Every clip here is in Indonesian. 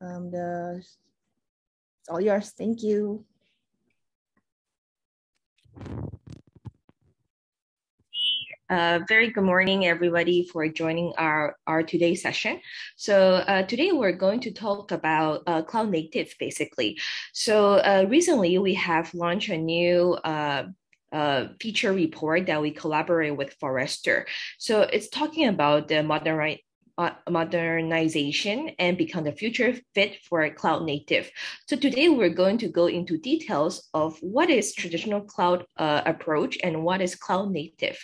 Um, the, it's all yours. Thank you. Uh, very good morning, everybody, for joining our, our today's session. So uh, today we're going to talk about uh, cloud native, basically. So uh, recently we have launched a new uh, uh, feature report that we collaborate with Forrester. So it's talking about the modern modernization and become the future fit for cloud native. So today we're going to go into details of what is traditional cloud uh, approach and what is cloud native.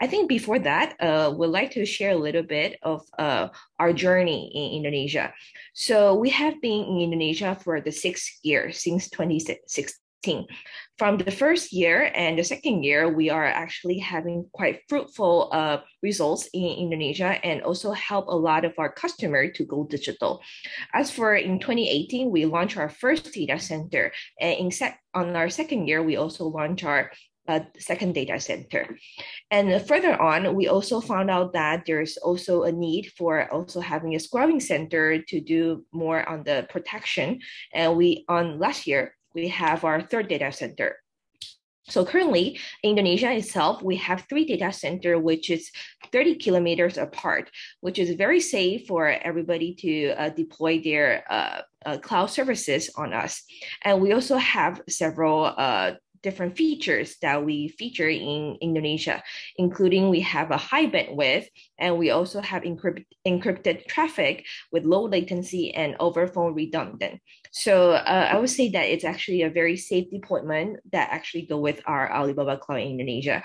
I think before that, uh, we'd like to share a little bit of uh, our journey in Indonesia. So we have been in Indonesia for the sixth year since 2016. From the first year and the second year, we are actually having quite fruitful uh, results in Indonesia and also help a lot of our customers to go digital. As for in 2018, we launched our first data center. And in sec- on our second year, we also launched our uh, second data center. And further on, we also found out that there's also a need for also having a scrubbing center to do more on the protection. And we on last year we have our third data center. So currently, Indonesia itself, we have three data center, which is 30 kilometers apart, which is very safe for everybody to uh, deploy their uh, uh, cloud services on us. And we also have several uh, different features that we feature in Indonesia, including we have a high bandwidth and we also have encrypt, encrypted traffic with low latency and over phone redundant. So uh, I would say that it's actually a very safe deployment that actually go with our Alibaba Cloud in Indonesia.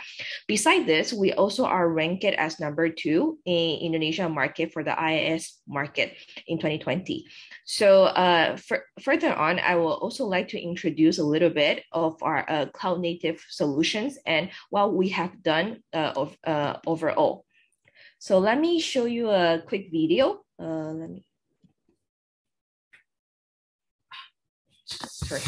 Beside this, we also are ranked as number two in Indonesia market for the IaaS market in 2020. So uh, for, further on, I will also like to introduce a little bit of our uh, cloud native solutions and what we have done uh, of, uh, overall. So let me show you a quick video. Uh, let me. Sorry.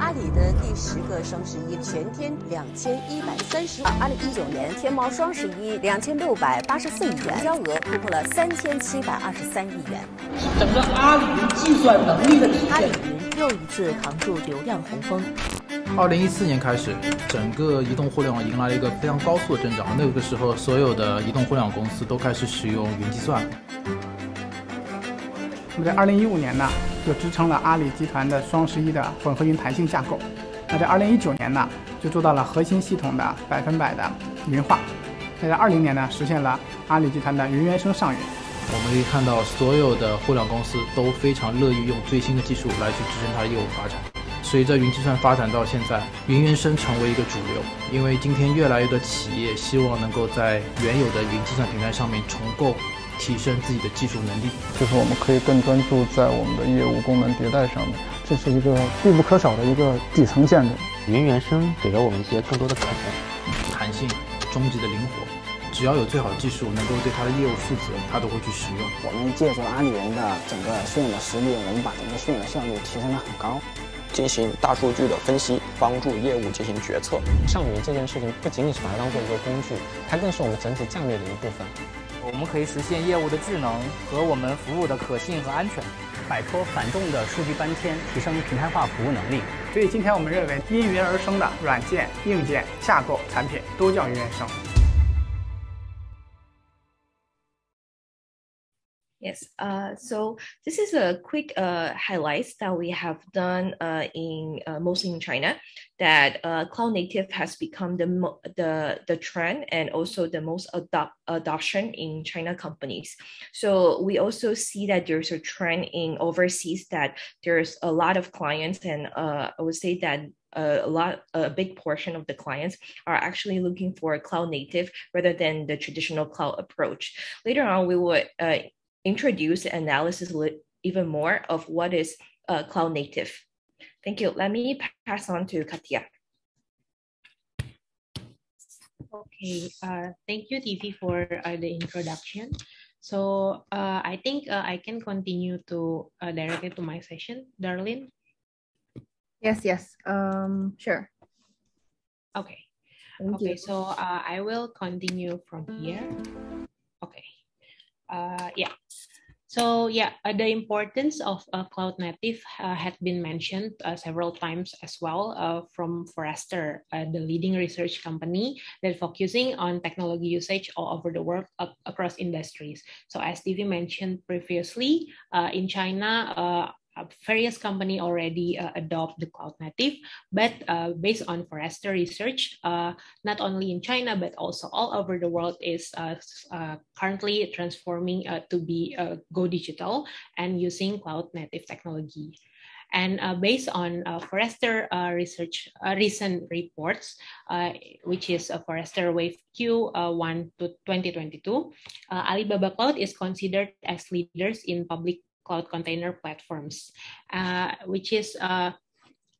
阿里的第十个双十一全天两千一百三十万。二零一九年天猫双十一两千六百八十四亿元，成交额突破了三千七百二十三亿元。整个阿里云计算能力的体现。阿里云又一次扛住流量洪峰。二零一四年开始，整个移动互联网迎来了一个非常高速的增长。那个时候，所有的移动互联网公司都开始使用云计算。那么在二零一五年呢？就支撑了阿里集团的双十一的混合云弹性架构。那在二零一九年呢，就做到了核心系统的百分百的云化。那在二零年呢，实现了阿里集团的云原生上云。我们可以看到，所有的互联网公司都非常乐意用最新的技术来去支撑它的业务发展。随着云计算发展到现在，云原生成为一个主流，因为今天越来越多企业希望能够在原有的云计算平台上面重构。提升自己的技术能力，就是我们可以更专注在我们的业务功能迭代上面，这是一个必不可少的一个底层建筑。云原生给了我们一些更多的可能、弹性、终极的灵活。只要有最好的技术，能够对它的业务负责，它都会去使用。我们借助阿里云的整个训练的实力，我们把整个训练的效率提升的很高。进行大数据的分析，帮助业务进行决策。上云这件事情不仅仅是把它当做一个工具，它更是我们整体战略的一部分。我们可以实现业务的智能和我们服务的可信和安全，摆脱繁重的数据搬迁，提升平台化服务能力。所以今天我们认为，因云而生的软件、硬件、架构、产品都叫云原生。Yes. Uh, so this is a quick uh, highlights that we have done uh, in uh, mostly in China. That uh, cloud native has become the the the trend and also the most adopt adoption in China companies. So we also see that there's a trend in overseas that there's a lot of clients and uh, I would say that a lot a big portion of the clients are actually looking for a cloud native rather than the traditional cloud approach later on we would uh, introduce analysis even more of what is uh, cloud native. Thank you. Let me pass on to Katia. Okay, uh, thank you, TV, for uh, the introduction. So uh, I think uh, I can continue to uh, direct it to my session, Darlene. Yes, yes. Um, sure. Okay. Thank okay, you. so uh, I will continue from here. Okay. Uh, yeah. So yeah, uh, the importance of uh, cloud native uh, had been mentioned uh, several times as well uh, from Forrester, the leading research company that focusing on technology usage all over the world ac- across industries. So as Divi mentioned previously, in China, various company already uh, adopt the cloud native, but uh, based on Forrester research, uh, not only in China but also all over the world is uh, uh, currently transforming uh, to be uh, go digital and using cloud native technology. And uh, based on uh, Forrester uh, research, uh, recent reports, uh, which is a Forrester Wave Q uh, 1 to 2022, uh, Alibaba Cloud is considered as leaders in public cloud container platforms, uh, which is uh,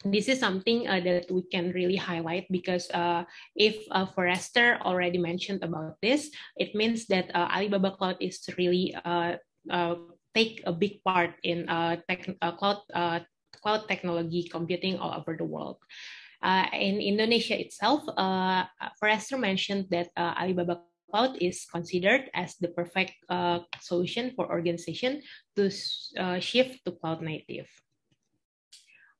this is something uh, that we can really highlight because uh, if uh, Forrester already mentioned about this, it means that uh, Alibaba Cloud is really uh, uh, take a big part in tech, cloud cloud technology computing all over the world. In Indonesia itself, Forrester mentioned that Alibaba Cloud is considered as the perfect uh, solution for organization to uh, shift to cloud native.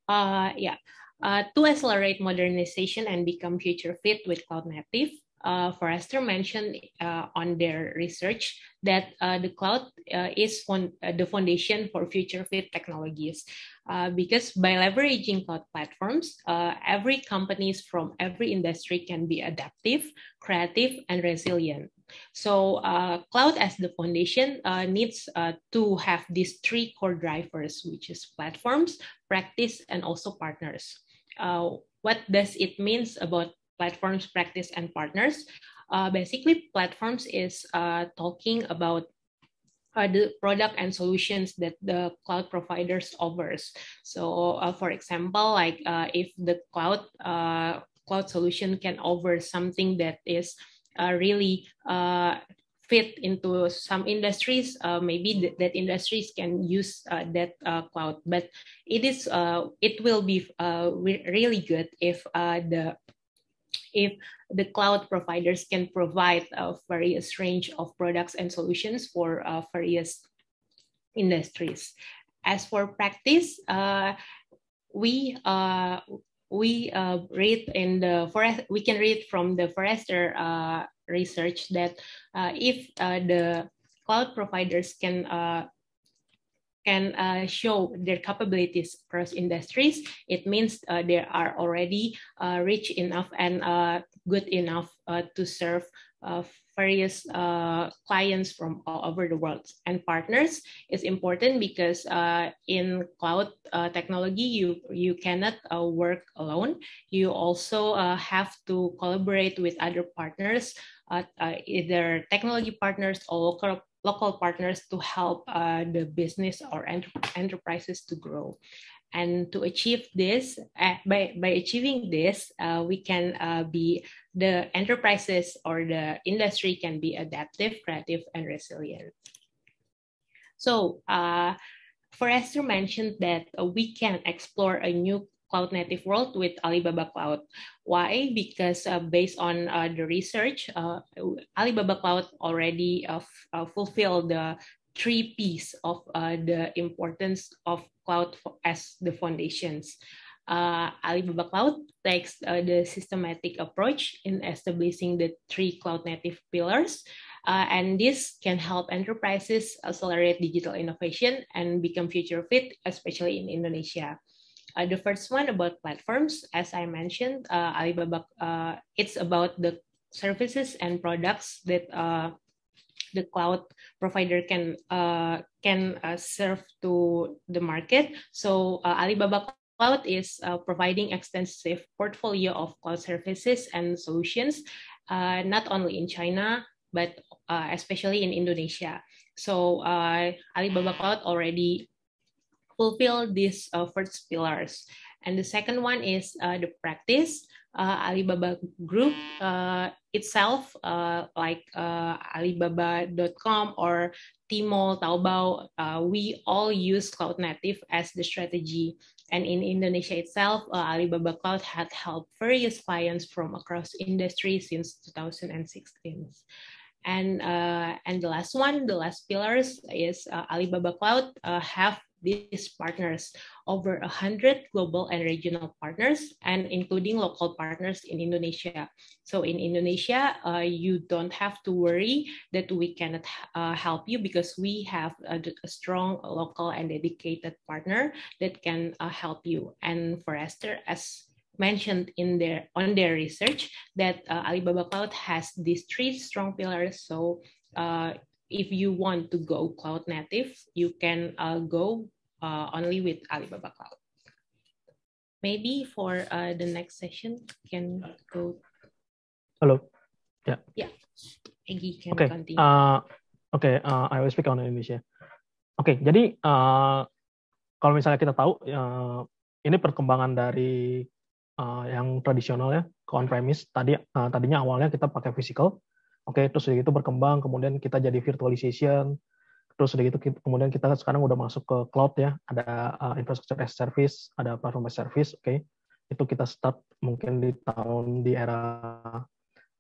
Uh, yeah, uh, to accelerate modernization and become future fit with cloud native, uh, Forrester mentioned uh, on their research that uh, the cloud uh, is uh, the foundation for future fit technologies. Uh, because by leveraging cloud platforms, every companies from every industry can be adaptive, creative, and resilient. So cloud as the foundation needs to have these three core drivers, which is platforms, practice, and also partners. What does it means about platforms, practice, and partners? Uh, basically, platforms is uh, talking about uh, the product and solutions that the cloud providers offers. So, uh, for example, like uh, if the cloud uh, cloud solution can offer something that is really fit into some industries, uh, maybe th- that industries can use uh, that uh, cloud. But it is it will be re- really good if the if the cloud providers can provide a various range of products and solutions for uh, various industries. As for practice, uh, we uh, we uh, read in the forest we can read from the Forrester uh, research that uh, if uh, the cloud providers can uh, can uh, show their capabilities across industries, it means uh, they are already uh, rich enough and uh, good enough uh, to serve uh, various clients from all over the world. And partners is important because in cloud technology, you, you cannot work alone. You also have to collaborate with other partners, uh, uh, either technology partners or local local partners to help uh, the business or enter- enterprises to grow. And to achieve this, uh, by, by achieving this, uh, we can uh, be the enterprises or the industry can be adaptive, creative, and resilient. So, uh, Forrester mentioned that we can explore a new cloud native world with Alibaba Cloud. Why? Because uh, based on uh, the research, uh, Alibaba Cloud already uh, uh, fulfill the three P's of uh, the importance of cloud as the foundations. Uh, Alibaba Cloud takes the systematic approach in establishing the three cloud native pillars. And this can help enterprises accelerate digital innovation and become future fit, especially in Indonesia. Uh, the first one about platforms, as I mentioned, uh, Alibaba, uh, it's about the services and products that uh, the cloud provider can uh, can uh, serve to the market. So uh, Alibaba Cloud is uh, providing extensive portfolio of cloud services and solutions, uh, not only in China but uh, especially in Indonesia. So uh, Alibaba Cloud already fulfill these uh, first pillars. And the second one is uh, the practice. Uh, Alibaba Group itself, like Alibaba.com or Tmall, Taobao, we all use cloud native as the strategy. And in Indonesia itself, uh, Alibaba Cloud had helped various clients from across industries since 2016. And uh, and the last one, the last pillars is uh, Alibaba Cloud have these partners, over 100 global and regional partners, and including local partners in Indonesia. So in Indonesia, uh, you don't have to worry that we cannot uh, help you because we have a, a, strong local and dedicated partner that can uh, help you. And for Esther, as mentioned in their on their research, that uh, Alibaba Cloud has these three strong pillars. So uh, if you want to go cloud native, you can uh, go uh, only with Alibaba Cloud. Maybe for uh, the next session, can go. Hello. Yeah. Yeah. Egi can okay. continue. Uh, okay, uh, I will speak on Indonesia. Oke, okay, jadi uh, kalau misalnya kita tahu uh, ini perkembangan dari uh, yang tradisional ya, ke on-premise. Tadi uh, tadinya awalnya kita pakai physical, Oke, okay, terus itu berkembang, kemudian kita jadi virtualization, terus udah gitu kemudian kita sekarang udah masuk ke cloud ya, ada uh, infrastructure as service, ada platform as service, oke. Okay. Itu kita start mungkin di tahun di era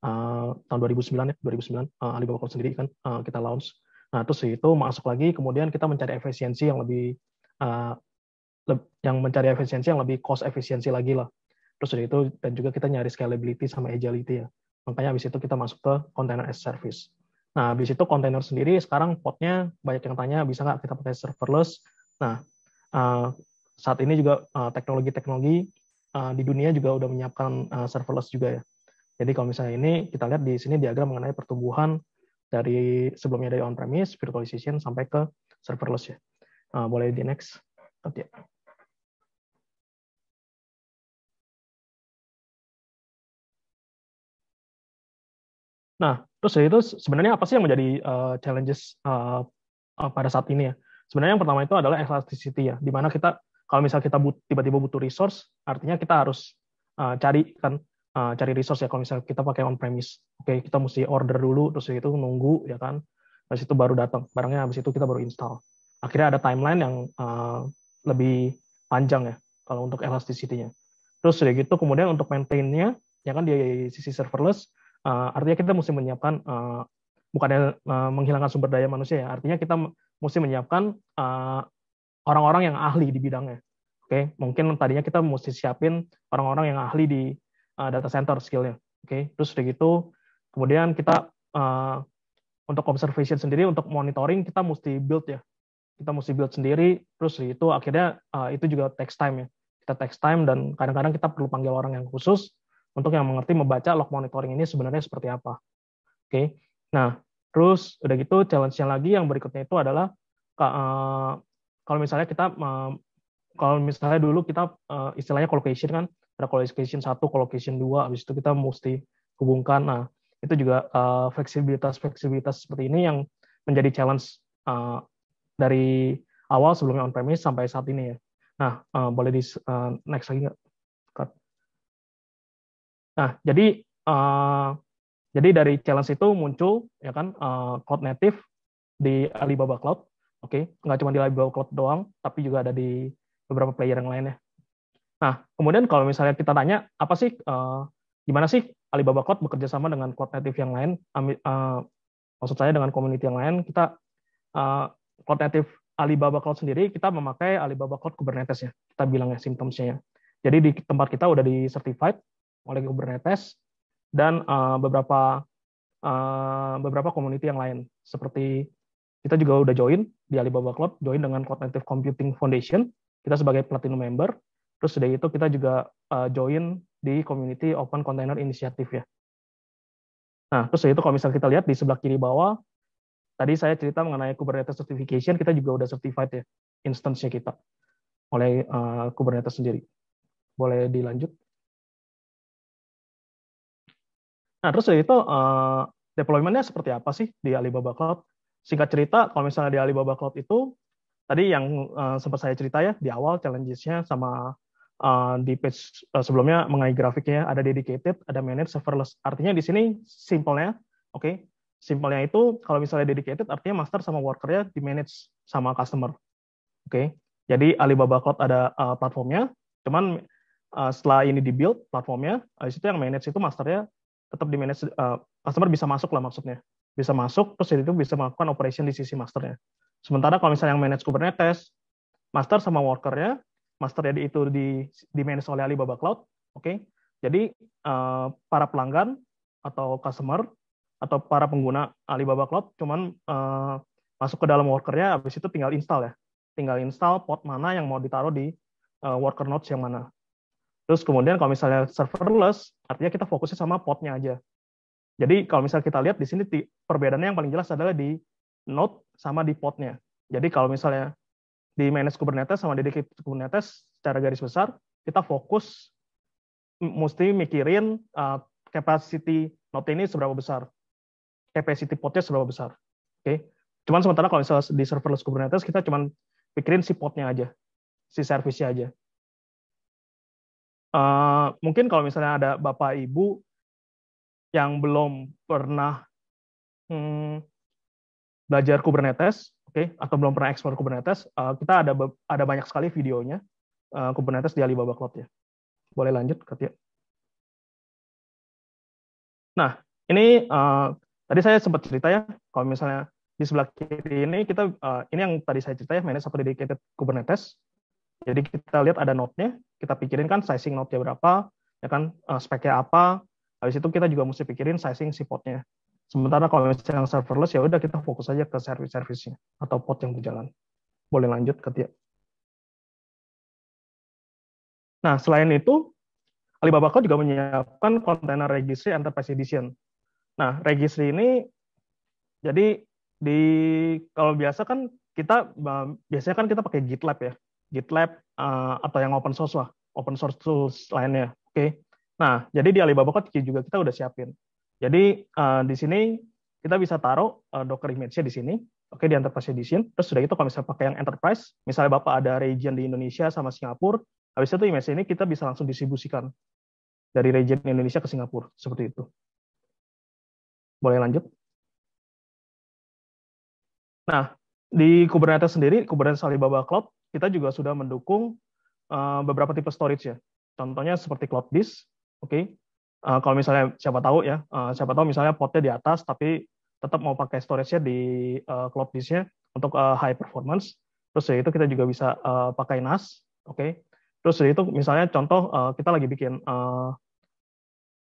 uh, tahun 2009 ya, 2009 uh, Alibaba Cloud sendiri kan uh, kita launch. Nah, terus itu masuk lagi, kemudian kita mencari efisiensi yang lebih uh, yang mencari efisiensi yang lebih cost efisiensi lagi lah. Terus udah itu dan juga kita nyari scalability sama agility ya. Makanya habis itu kita masuk ke container as service. Nah, habis itu container sendiri sekarang potnya banyak yang tanya bisa nggak kita pakai serverless. Nah, uh, saat ini juga uh, teknologi-teknologi uh, di dunia juga udah menyiapkan serverless juga ya. Jadi kalau misalnya ini kita lihat di sini diagram mengenai pertumbuhan dari sebelumnya dari on-premise, virtualization sampai ke serverless ya. Boleh di next. ya. Nah, terus ya itu sebenarnya apa sih yang menjadi uh, challenges uh, uh, pada saat ini ya? Sebenarnya yang pertama itu adalah elasticity ya, di mana kita kalau misalnya kita tiba-tiba butuh resource, artinya kita harus uh, cari kan uh, cari resource ya kalau misalnya kita pakai on premise. Oke, okay, kita mesti order dulu terus itu nunggu ya kan. Terus itu baru datang, barangnya habis itu kita baru install. Akhirnya ada timeline yang uh, lebih panjang ya kalau untuk elasticity-nya. Terus udah gitu kemudian untuk maintain-nya ya kan di sisi serverless uh, artinya kita mesti menyiapkan uh, bukannya uh, menghilangkan sumber daya manusia ya artinya kita mesti menyiapkan orang-orang uh, yang ahli di bidangnya oke okay? mungkin tadinya kita mesti siapin orang-orang yang ahli di uh, data center skillnya oke okay? terus udah gitu kemudian kita uh, untuk observation sendiri untuk monitoring kita mesti build ya kita mesti build sendiri terus itu akhirnya uh, itu juga text time ya kita text time dan kadang-kadang kita perlu panggil orang yang khusus untuk yang mengerti membaca log monitoring ini sebenarnya seperti apa. Oke, okay. nah terus udah gitu challenge-nya lagi yang berikutnya itu adalah uh, kalau misalnya kita kalau misalnya dulu kita uh, istilahnya collocation kan ada collocation satu, collocation dua, habis itu kita mesti hubungkan. Nah itu juga uh, fleksibilitas fleksibilitas seperti ini yang menjadi challenge dari awal sebelumnya on premise sampai saat ini ya. Nah boleh di next lagi nggak? Nah, jadi uh, jadi dari challenge itu muncul ya kan uh, cloud native di Alibaba Cloud. Oke, okay? nggak cuma di Alibaba Cloud doang, tapi juga ada di beberapa player yang lainnya. Nah, kemudian kalau misalnya kita tanya apa sih uh, gimana sih Alibaba Cloud bekerja sama dengan cloud native yang lain? Uh, maksud saya dengan community yang lain, kita uh, cloud native Alibaba Cloud sendiri kita memakai Alibaba Cloud Kubernetes ya. Kita bilang ya symptomsnya. Jadi di tempat kita udah di certified oleh Kubernetes dan uh, beberapa uh, beberapa community yang lain seperti kita juga udah join di Alibaba Cloud, join dengan Cloud Native Computing Foundation, kita sebagai platinum member. Terus sudah itu kita juga uh, join di community Open Container Initiative ya. Nah, terus itu kalau misalnya kita lihat di sebelah kiri bawah, tadi saya cerita mengenai Kubernetes Certification, kita juga udah certified ya, instance-nya kita oleh uh, Kubernetes sendiri. Boleh dilanjut? Nah, terus itu uh, deployment-nya seperti apa sih di Alibaba Cloud? Singkat cerita, kalau misalnya di Alibaba Cloud itu, tadi yang uh, sempat saya cerita ya, di awal challenges-nya sama uh, di page uh, sebelumnya mengenai grafiknya, ada dedicated, ada managed, serverless. Artinya di sini simpelnya, oke, okay, simpelnya itu kalau misalnya dedicated, artinya master sama worker-nya di manage sama customer. Oke, okay? Jadi Alibaba Cloud ada uh, platformnya, cuman uh, setelah ini di-build platformnya, uh, itu yang manage itu masternya tetap di manage, uh, customer bisa masuk lah maksudnya. Bisa masuk, terus itu bisa melakukan operation di sisi masternya. Sementara kalau misalnya yang manage Kubernetes, master sama workernya, masternya itu di, di manage oleh Alibaba Cloud, oke. Okay? Jadi uh, para pelanggan atau customer atau para pengguna Alibaba Cloud cuman uh, masuk ke dalam workernya, habis itu tinggal install ya tinggal install pod mana yang mau ditaruh di uh, worker nodes yang mana. Terus kemudian kalau misalnya serverless, artinya kita fokusnya sama podnya aja. Jadi kalau misalnya kita lihat di sini perbedaannya yang paling jelas adalah di node sama di podnya. Jadi kalau misalnya di manage Kubernetes sama di Kubernetes secara garis besar, kita fokus mesti mikirin uh, capacity node ini seberapa besar, capacity podnya seberapa besar. Oke. Okay? Cuman sementara kalau misalnya di serverless Kubernetes kita cuman pikirin si potnya aja, si servisnya aja. Uh, mungkin kalau misalnya ada bapak ibu yang belum pernah hmm, belajar Kubernetes, oke, okay, atau belum pernah explore Kubernetes, uh, kita ada ada banyak sekali videonya uh, Kubernetes di Alibaba Cloud ya. Boleh lanjut, Katia. Nah, ini uh, tadi saya sempat cerita ya, kalau misalnya di sebelah kiri ini kita uh, ini yang tadi saya cerita ya manage satu dedicated Kubernetes. Jadi kita lihat ada node-nya, kita pikirin kan sizing node-nya berapa, ya kan uh, speknya apa. Habis itu kita juga mesti pikirin sizing si podnya. Sementara kalau misalnya yang serverless ya udah kita fokus aja ke service-service-nya atau pod yang berjalan. Boleh lanjut ke dia. Nah, selain itu Alibaba Cloud juga menyiapkan container registry enterprise edition. Nah, registry ini jadi di kalau biasa kan kita biasanya kan kita pakai GitLab ya, GitLab uh, atau yang open source lah, open source tools lainnya. Oke. Okay? Nah, jadi di Alibaba Cloud juga kita udah siapin. Jadi uh, di sini kita bisa taruh uh, Docker image-nya di sini, oke okay, di Enterprise Edition. Terus sudah itu kalau misalnya pakai yang Enterprise, misalnya Bapak ada region di Indonesia sama Singapura, habis itu image ini kita bisa langsung distribusikan dari region Indonesia ke Singapura, seperti itu. Boleh lanjut? Nah, di Kubernetes sendiri, Kubernetes Alibaba Cloud, kita juga sudah mendukung uh, beberapa tipe storage ya. Contohnya seperti Cloud Disk, oke. Okay? Uh, kalau misalnya siapa tahu ya, uh, siapa tahu misalnya potnya di atas, tapi tetap mau pakai storage-nya di uh, Cloud Disk-nya untuk uh, high performance. Terus ya itu kita juga bisa uh, pakai NAS, oke. Okay? Terus ya itu misalnya contoh uh, kita lagi bikin uh,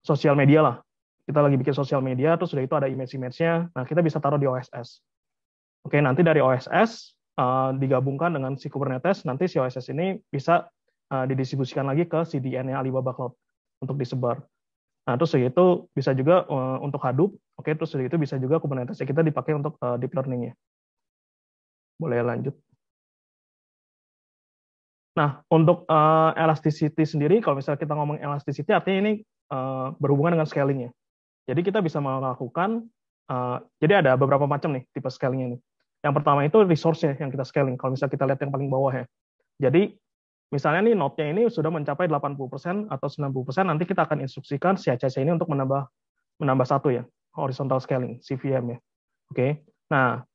sosial media lah, kita lagi bikin sosial media, terus sudah itu ada image-image-nya, nah kita bisa taruh di OSS. Oke, nanti dari OSS uh, digabungkan dengan si Kubernetes, nanti si OSS ini bisa uh, didistribusikan lagi ke CDN-nya Alibaba Cloud untuk disebar. Nah, terus itu bisa juga uh, untuk Hadoop, oke, terus itu bisa juga Kubernetes kita dipakai untuk deep learning-nya. Boleh lanjut. Nah, untuk uh, elasticity sendiri, kalau misalnya kita ngomong elasticity, artinya ini uh, berhubungan dengan scaling-nya. Jadi kita bisa melakukan, uh, jadi ada beberapa macam nih tipe scaling ini. Yang pertama itu resource-nya yang kita scaling. Kalau misalnya kita lihat yang paling bawah ya. Jadi misalnya nih node-nya ini sudah mencapai 80% atau 90%, nanti kita akan instruksikan si ACC ini untuk menambah menambah satu ya, horizontal scaling, CVM ya. Oke. Nah,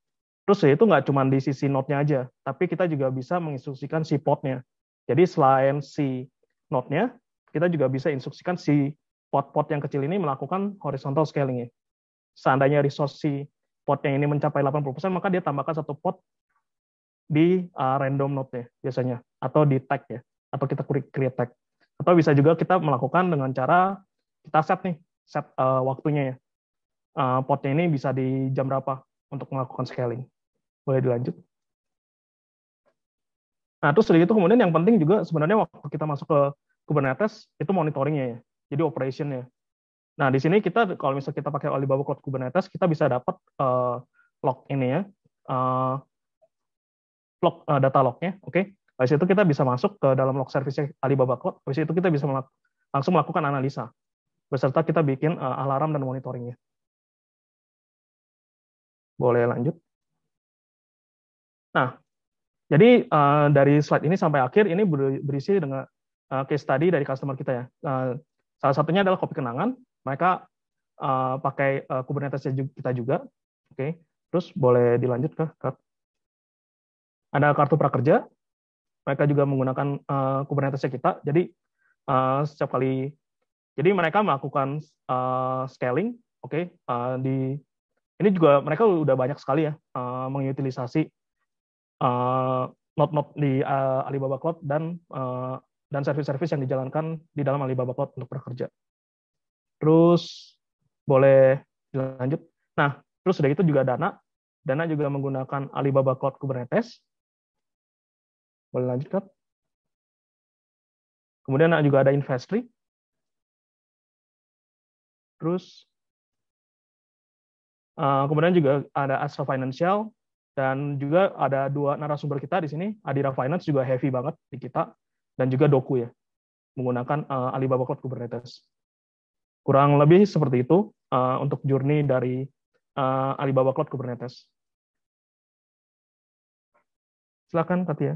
terus ya itu nggak cuma di sisi node-nya aja, tapi kita juga bisa menginstruksikan si pod-nya. Jadi selain si node-nya, kita juga bisa instruksikan si pod-pod yang kecil ini melakukan horizontal scaling ya. Seandainya resource si pot ini mencapai 80%, maka dia tambahkan satu pot di uh, random node-nya biasanya, atau di tag ya, atau kita create tag. Atau bisa juga kita melakukan dengan cara kita set nih, set uh, waktunya ya. Uh, potnya ini bisa di jam berapa untuk melakukan scaling. Boleh dilanjut. Nah, terus dari itu kemudian yang penting juga sebenarnya waktu kita masuk ke Kubernetes, itu monitoringnya ya. Jadi operationnya. Nah, di sini kita kalau misalnya kita pakai Alibaba Cloud Kubernetes, kita bisa dapat uh, log ini ya, uh, log uh, data lognya, oke. Okay? Habis itu kita bisa masuk ke dalam log service Alibaba Cloud. Habis itu kita bisa melak langsung melakukan analisa beserta kita bikin uh, alarm dan monitoringnya. Boleh lanjut. Nah, jadi uh, dari slide ini sampai akhir ini berisi dengan uh, case study dari customer kita ya. Uh, salah satunya adalah kopi kenangan mereka uh, pakai uh, Kubernetes kita juga. Oke, okay. terus boleh dilanjut ke, ada kartu prakerja. mereka juga menggunakan uh, Kubernetes kita. Jadi uh, setiap kali, jadi mereka melakukan uh, scaling, oke, okay, uh, di ini juga mereka udah banyak sekali ya uh, mengutilisasi uh, node-node di uh, Alibaba Cloud dan uh, dan service-service yang dijalankan di dalam Alibaba Cloud untuk bekerja. Terus boleh dilanjut. Nah, terus sudah itu juga Dana. Dana juga menggunakan Alibaba Cloud Kubernetes boleh lanjut, Kak? Kemudian juga ada Investri. Terus uh, kemudian juga ada Astra Financial dan juga ada dua narasumber kita di sini. Adira Finance juga heavy banget di kita dan juga Doku ya menggunakan uh, Alibaba Cloud Kubernetes. Kurang lebih seperti itu uh, untuk journey dari uh, Alibaba Cloud Kubernetes. Silakan Katia.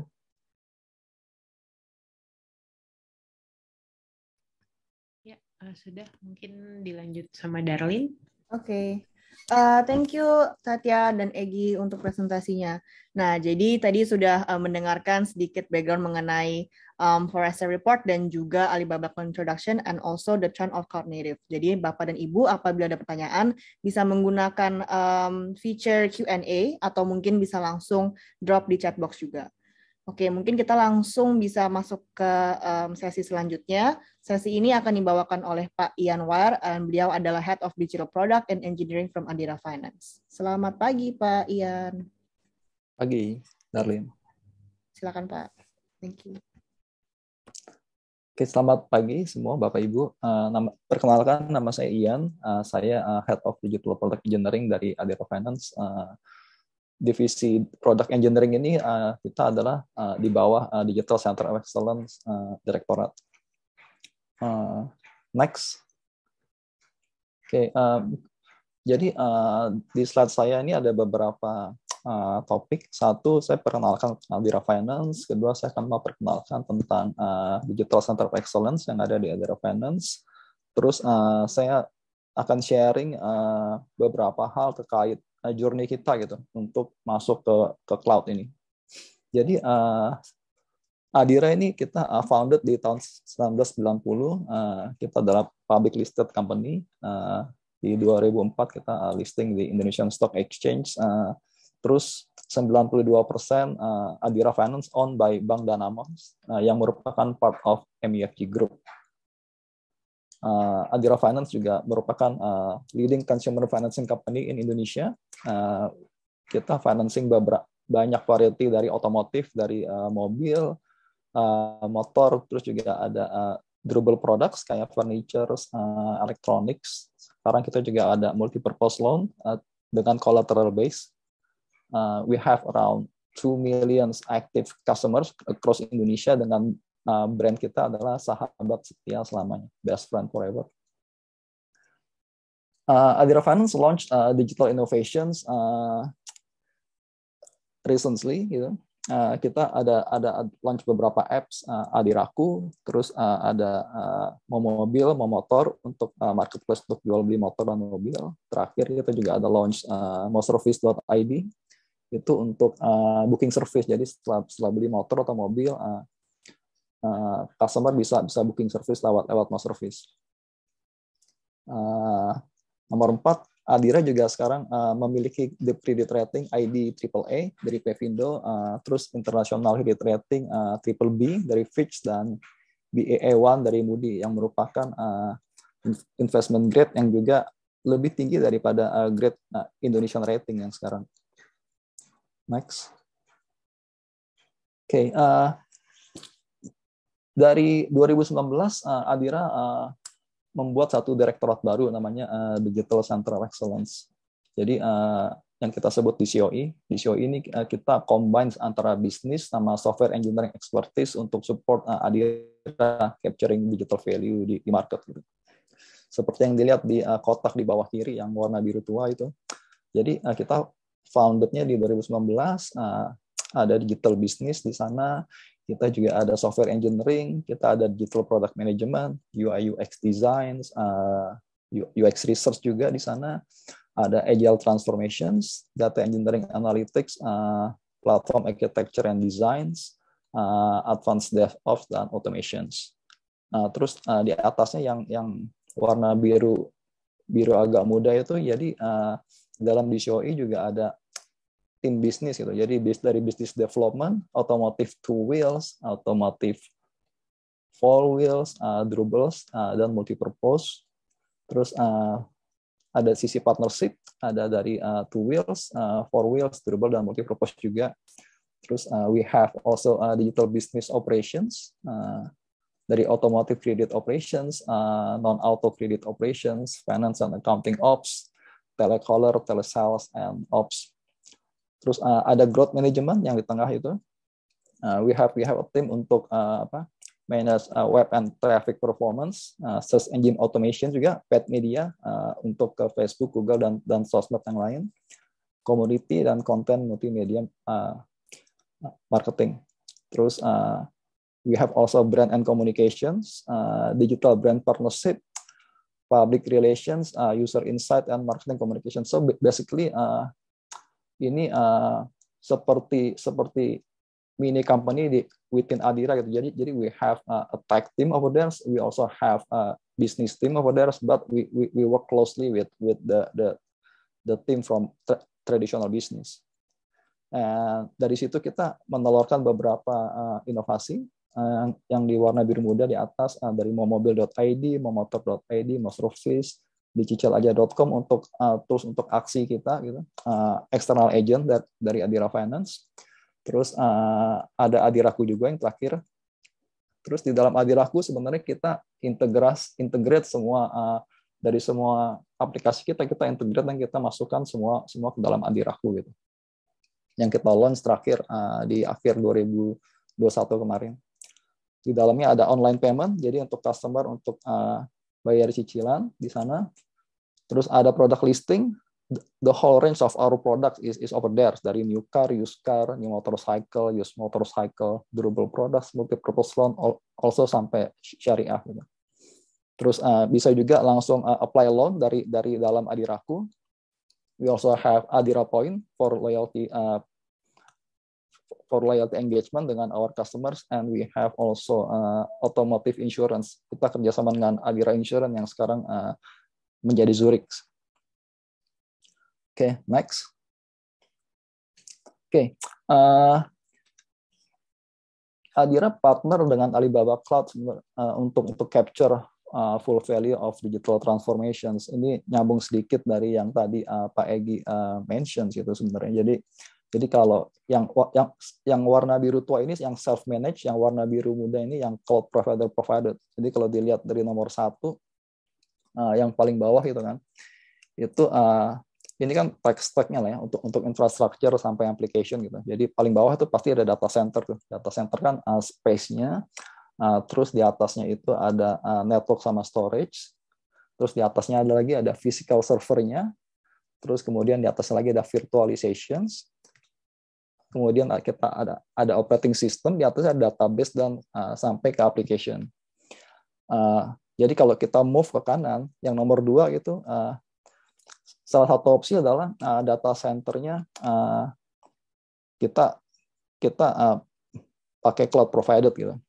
uh, sudah mungkin dilanjut sama Darlin. Oke. Okay. Uh, thank you Satya dan Egi untuk presentasinya. Nah, jadi tadi sudah uh, mendengarkan sedikit background mengenai um, Forrester Report dan juga Alibaba Introduction and also the trend of cloud. Jadi Bapak dan Ibu apabila ada pertanyaan bisa menggunakan um, feature Q&A atau mungkin bisa langsung drop di chat box juga. Oke, mungkin kita langsung bisa masuk ke um, sesi selanjutnya. Sesi ini akan dibawakan oleh Pak Ian Wire, dan beliau adalah Head of Digital Product and Engineering from Andira Finance. Selamat pagi, Pak Ian. Pagi, Darlin. Silakan, Pak. Thank you. Oke, selamat pagi semua Bapak Ibu. Uh, nama, perkenalkan, nama saya Ian. Uh, saya uh, Head of Digital Product Engineering dari Andira Finance. Uh, divisi product engineering ini uh, kita adalah uh, di bawah uh, Digital Center of Excellence uh, Directorate. Uh, next. Oke, okay, uh, jadi uh, di slide saya ini ada beberapa uh, topik. Satu, saya perkenalkan Adira Finance. Kedua, saya akan memperkenalkan tentang uh, Digital Center of Excellence yang ada di Adira Finance. Terus uh, saya akan sharing uh, beberapa hal terkait uh, journey kita gitu untuk masuk ke ke cloud ini. Jadi uh, Adira ini kita uh, founded di tahun 1990. Uh, kita adalah public listed company. Uh, di 2004 kita uh, listing di Indonesian Stock Exchange. Uh, terus 92% uh, Adira Finance owned by Bank Danamon uh, yang merupakan part of MUFG Group uh, Adira Finance juga merupakan uh, leading consumer financing company in Indonesia. Uh, kita financing beberapa banyak variety dari otomotif, dari uh, mobil, uh, motor, terus juga ada uh, durable products kayak furniture, uh, electronics. Sekarang kita juga ada multi-purpose loan uh, dengan collateral base. Uh, we have around 2 million active customers across Indonesia dengan uh, brand kita adalah sahabat setia selamanya, best friend forever. Uh, Adira Finance launched uh, digital innovations uh, recently, gitu. Uh, kita ada ada launch beberapa apps uh, Adiraku, terus uh, ada uh, mau mobil, mau motor untuk uh, marketplace untuk jual beli motor dan mobil. Terakhir kita juga ada launch uh, moservice.id itu untuk uh, booking service. Jadi setelah setelah beli motor atau mobil, uh, uh, customer bisa bisa booking service lewat lewat no service. Uh, nomor empat, Adira juga sekarang uh, memiliki the credit rating ID AAA dari Pevindo, uh, terus international credit rating uh, triple B dari Fitch dan BAA1 dari Moody yang merupakan uh, investment grade yang juga lebih tinggi daripada uh, grade uh, Indonesian rating yang sekarang. Next. Oke, okay, uh, dari 2019 uh, Adira uh, membuat satu direktorat baru namanya uh, Digital Center of Excellence. Jadi uh, yang kita sebut di COE. Di COE ini uh, kita combine antara bisnis sama software engineering expertise untuk support uh, Adira capturing digital value di, di market. Gitu. Seperti yang dilihat di uh, kotak di bawah kiri yang warna biru tua itu. Jadi uh, kita foundednya di 2019 uh, ada digital business di sana kita juga ada software engineering, kita ada digital product management, UI UX designs, uh, UX research juga di sana, ada agile transformations, data engineering analytics, uh, platform architecture and designs, uh, advanced DevOps dan automations. Nah, terus uh, di atasnya yang yang warna biru biru agak muda itu jadi uh, dalam DCOE juga ada tim bisnis gitu. Jadi bis dari bisnis development, automotive two wheels, automotive four wheels, uh, durables, uh, dan multipurpose. Terus uh, ada sisi partnership, ada dari uh, two wheels, uh, four wheels, durable dan multipurpose juga. Terus uh, we have also uh, digital business operations, uh, dari automotive credit operations, uh, non-auto credit operations, finance and accounting ops, telecaller, telesales, and ops. Terus uh, ada growth management yang di tengah itu. Uh, we have we have a team untuk uh, apa manage uh, web and traffic performance, uh, search engine automation juga, paid media uh, untuk ke Facebook, Google dan dan sosmed yang lain, community dan konten multimedia uh, marketing. Terus uh, we have also brand and communications, uh, digital brand partnership, public relations, uh, user insight and marketing communication. So basically uh, ini uh, seperti seperti mini company di within Adira gitu. Jadi jadi we have uh, a tech team over there. We also have a business team over there, but we we, we work closely with with the the the team from tra traditional business. And dari situ kita menelurkan beberapa uh, inovasi uh, yang di warna biru muda di atas uh, dari momobil.id, momotor.id, moservice, di cicelaja.com untuk uh, tools untuk aksi kita gitu. Uh, external agent dari, dari Adira Finance. Terus uh, ada Adiraku juga yang terakhir. Terus di dalam Adiraku sebenarnya kita integras integrate semua uh, dari semua aplikasi kita kita integrate dan kita masukkan semua semua ke dalam Adiraku gitu. Yang kita launch terakhir uh, di akhir 2021 kemarin. Di dalamnya ada online payment jadi untuk customer untuk uh, bayar cicilan di sana. Terus ada product listing, the whole range of our products is, is over there dari new car, used car, new motorcycle, used motorcycle, durable products, multi-purpose loan, also sampai syariah gitu. Terus uh, bisa juga langsung uh, apply loan dari dari dalam Adiraku. We also have Adira Point for loyalty uh, for loyalty engagement dengan our customers and we have also uh, automotive insurance. Kita kerjasama dengan Adira Insurance yang sekarang uh, menjadi Zurich. Oke, okay, next. Oke, okay. uh, Adira partner dengan Alibaba Cloud uh, untuk untuk capture uh, full value of digital transformations. Ini nyambung sedikit dari yang tadi uh, Pak Egi uh, mention gitu sebenarnya. Jadi jadi kalau yang yang yang warna biru tua ini yang self manage, yang warna biru muda ini yang cloud provider provided. Jadi kalau dilihat dari nomor satu, uh, yang paling bawah itu kan, itu uh, ini kan tech stack-nya lah ya untuk untuk infrastructure sampai application gitu. Jadi paling bawah itu pasti ada data center tuh. Data center kan uh, space-nya, uh, terus di atasnya itu ada uh, network sama storage, terus di atasnya ada lagi ada physical servernya, terus kemudian di atasnya lagi ada virtualizations, kemudian kita ada ada operating system di atasnya ada database dan uh, sampai ke application. Uh, jadi kalau kita move ke kanan, yang nomor dua itu uh, salah satu opsi adalah uh, data centernya uh, kita kita uh, pakai cloud provided gitu.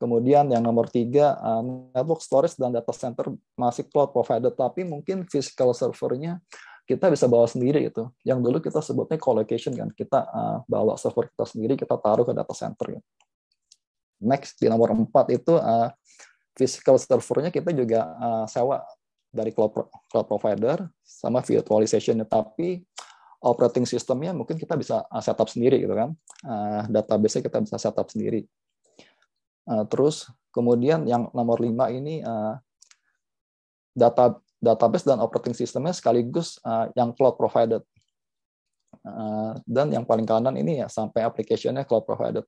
Kemudian yang nomor tiga, uh, network storage dan data center masih cloud provided, tapi mungkin physical servernya kita bisa bawa sendiri itu. Yang dulu kita sebutnya co-location kan, kita uh, bawa server kita sendiri, kita taruh ke data center. Gitu. Next di nomor 4 itu uh, physical servernya kita juga uh, sewa dari cloud, pro cloud provider sama virtualization tapi operating systemnya mungkin kita bisa setup sendiri gitu kan. Uh, database-nya kita bisa setup sendiri. Uh, terus kemudian yang nomor 5 ini uh, data database dan operating systemnya sekaligus uh, yang cloud provided. Uh, dan yang paling kanan ini ya sampai application-nya cloud provided.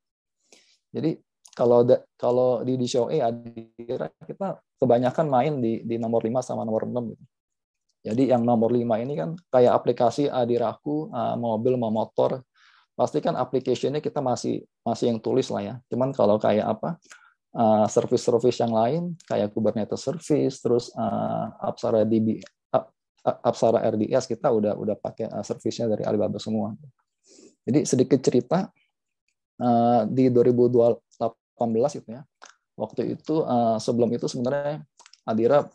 Jadi kalau da, kalau di DCOE Adira kita kebanyakan main di di nomor 5 sama nomor 6 gitu. Jadi yang nomor 5 ini kan kayak aplikasi Adiraku, uh, mobil, mau motor, pasti kan application-nya kita masih masih yang tulis lah ya. Cuman kalau kayak apa uh, service-service yang lain kayak Kubernetes service, terus uh, Apsara DB, uh, Apsara RDS kita udah udah pakai uh, service-nya dari Alibaba semua. Jadi sedikit cerita uh, di 2018 itu ya. Waktu itu uh, sebelum itu sebenarnya Adira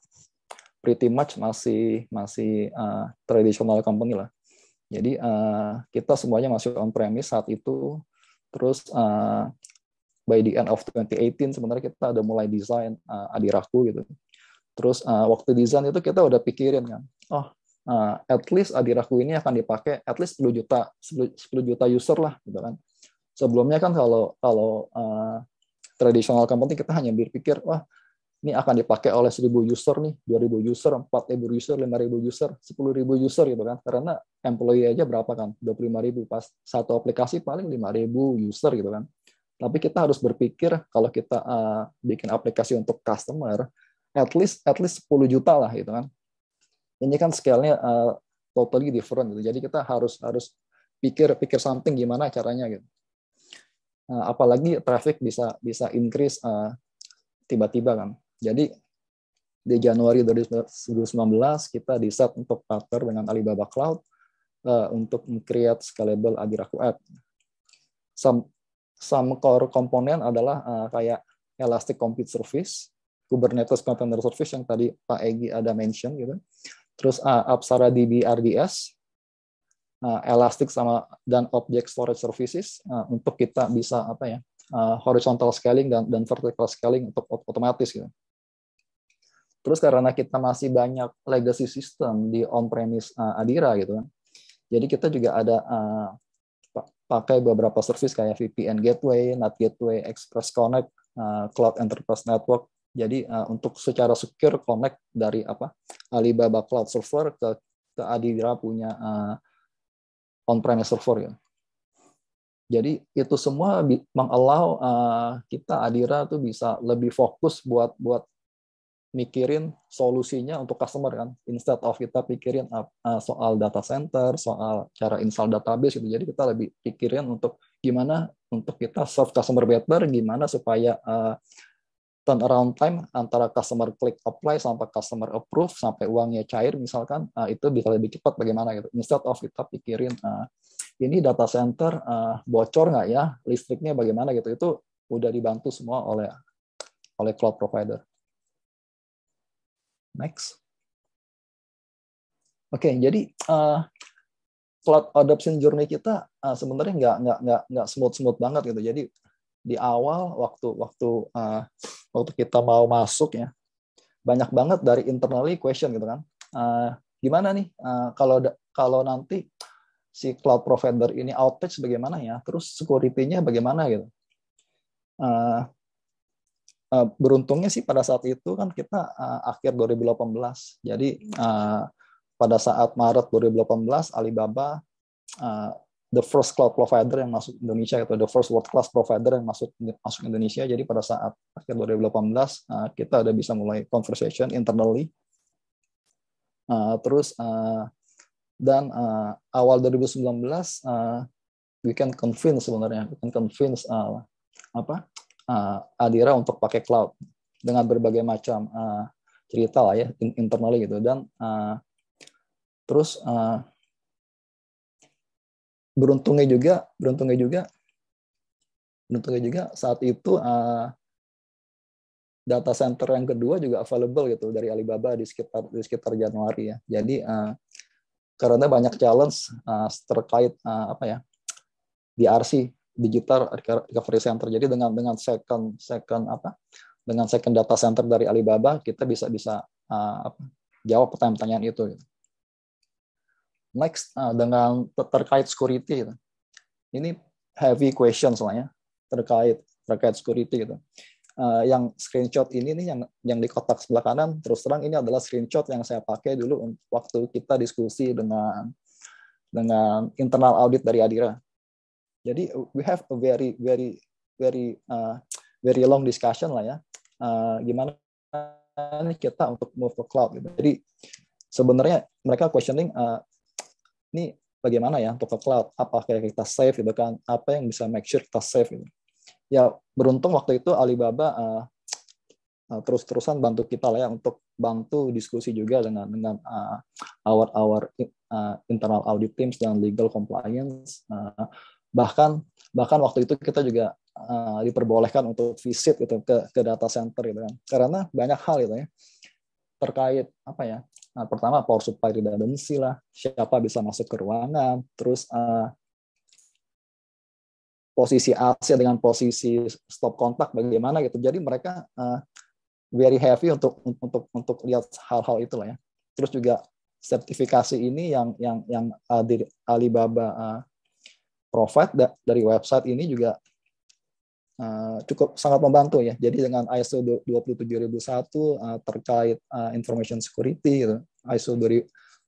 pretty much masih masih uh, traditional company lah. Jadi uh, kita semuanya masih on premise saat itu. Terus uh, by the end of 2018 sebenarnya kita udah mulai desain uh, Adiraku gitu. Terus uh, waktu desain itu kita udah pikirin kan, oh uh, at least Adiraku ini akan dipakai at least 10 juta 10, juta user lah gitu kan. Sebelumnya kan kalau kalau uh, traditional company kita hanya berpikir wah ini akan dipakai oleh 1000 user nih, 2000 user, 4000 user, 5000 user, 10000 user gitu kan. Karena employee aja berapa kan? 25000 pas satu aplikasi paling 5000 user gitu kan. Tapi kita harus berpikir kalau kita uh, bikin aplikasi untuk customer, at least at least 10 juta lah gitu kan. Ini kan scale-nya uh, totally different gitu. Jadi kita harus harus pikir pikir something gimana caranya gitu. Uh, apalagi traffic bisa bisa increase uh, tiba-tiba kan. Jadi di Januari 2019 kita di set untuk partner dengan Alibaba Cloud uh, untuk create scalable Adiraku app. Some some core komponen adalah uh, kayak Elastic Compute Service, Kubernetes Container Service yang tadi Pak Egi ada mention gitu. Terus uh, Apsara DB RDS, uh, Elastic sama dan Object Storage Services uh, untuk kita bisa apa ya uh, horizontal scaling dan dan vertical scaling untuk otomatis gitu. Terus karena kita masih banyak legacy system di on-premise uh, Adira gitu kan. Jadi kita juga ada uh, pakai beberapa service kayak VPN Gateway, NAT Gateway, Express Connect, uh, Cloud Enterprise Network. Jadi uh, untuk secara secure connect dari apa Alibaba Cloud Server ke ke Adira punya uh, on-premise server ya. Jadi itu semua mengallow kita Adira tuh bisa lebih fokus buat buat mikirin solusinya untuk customer kan. Instead of kita pikirin uh, soal data center soal cara install database gitu. Jadi kita lebih pikirin untuk gimana untuk kita serve customer better gimana supaya uh, turnaround time antara customer klik apply sampai customer approve sampai uangnya cair misalkan uh, itu bisa lebih cepat bagaimana gitu. Instead of kita pikirin uh, ini data center uh, bocor nggak ya? Listriknya bagaimana gitu. Itu udah dibantu semua oleh oleh cloud provider Next. Oke, okay, jadi uh, cloud adoption journey kita uh, sebenarnya nggak nggak nggak nggak smooth smooth banget gitu. Jadi di awal waktu waktu uh, waktu kita mau masuk ya banyak banget dari internally question gitu kan. Uh, gimana nih uh, kalau kalau nanti si cloud provider ini outage bagaimana ya? Terus security-nya bagaimana gitu? Uh, uh, beruntungnya sih pada saat itu kan kita uh, akhir 2018. Jadi uh, pada saat Maret 2018 Alibaba uh, the first cloud provider yang masuk Indonesia atau the first world class provider yang masuk masuk Indonesia. Jadi pada saat akhir 2018 uh, kita udah bisa mulai conversation internally. Uh, terus uh, dan uh, awal 2019 uh, we can convince sebenarnya we can convince uh, apa uh, Adira untuk pakai cloud dengan berbagai macam uh, cerita lah ya internally gitu. Dan uh, terus uh, beruntungnya juga beruntungnya juga beruntungnya juga saat itu uh, data center yang kedua juga available gitu dari Alibaba di sekitar di sekitar Januari ya. Jadi uh, karena banyak challenge uh, terkait uh, apa ya DRC digital recovery center. Jadi dengan dengan second second apa? Dengan second data center dari Alibaba kita bisa bisa uh, apa, jawab pertanyaan-pertanyaan itu. Gitu. Next uh, dengan terkait security gitu. Ini heavy question soalnya terkait terkait security gitu. Uh, yang screenshot ini nih yang yang di kotak sebelah kanan terus terang ini adalah screenshot yang saya pakai dulu waktu kita diskusi dengan dengan internal audit dari Adira. Jadi we have a very very very uh, very long discussion lah ya. Uh, gimana kita untuk move to cloud gitu. Jadi sebenarnya mereka questioning uh, ini bagaimana ya untuk ke cloud? Apakah kita safe gitu kan? Apa yang bisa make sure kita safe gitu. Ya beruntung waktu itu Alibaba uh, uh, terus-terusan bantu kita lah ya untuk bantu diskusi juga dengan dengan uh, our our uh, internal audit teams dan legal compliance uh, bahkan bahkan waktu itu kita juga uh, diperbolehkan untuk visit gitu ke ke data center gitu kan karena banyak hal gitu ya terkait apa ya nah, pertama power supply redundancy lah siapa bisa masuk ke ruangan terus uh, posisi AC dengan posisi stop kontak bagaimana gitu. Jadi mereka uh, very heavy untuk untuk untuk lihat hal-hal itu lah ya. Terus juga sertifikasi ini yang yang yang di Alibaba uh, provide da dari website ini juga uh, cukup sangat membantu ya. Jadi dengan ISO 27001 uh, terkait uh, information security gitu, ISO dari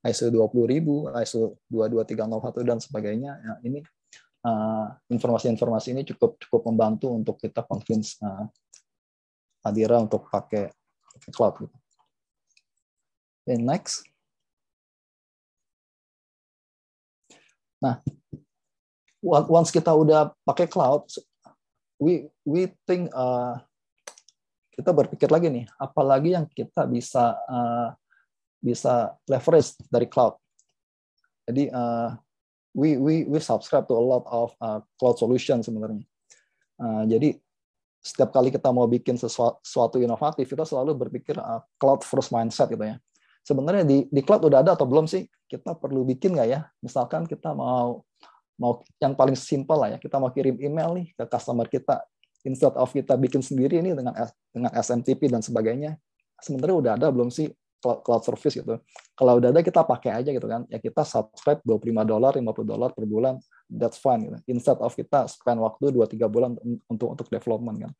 ISO 20000, ISO 22301 dan sebagainya. Ya, ini Eh, informasi-informasi uh, ini cukup cukup membantu untuk kita convince uh, Adira untuk pakai, pakai cloud. Gitu. Okay, next. Nah, once kita udah pakai cloud, we we think uh, kita berpikir lagi nih, apalagi yang kita bisa uh, bisa leverage dari cloud. Jadi uh, we we we subscribe to a lot of uh, cloud solution sebenarnya. Uh, jadi setiap kali kita mau bikin sesuatu, inovatif, kita selalu berpikir uh, cloud first mindset gitu ya. Sebenarnya di di cloud udah ada atau belum sih? Kita perlu bikin nggak ya? Misalkan kita mau mau yang paling simpel lah ya, kita mau kirim email nih ke customer kita, instead of kita bikin sendiri ini dengan dengan SMTP dan sebagainya, sebenarnya udah ada belum sih cloud service gitu. Kalau udah ada kita pakai aja gitu kan. Ya kita subscribe 25 dolar, 50 dolar per bulan, that's fine gitu. Instead of kita spend waktu 2 3 bulan untuk untuk development kan.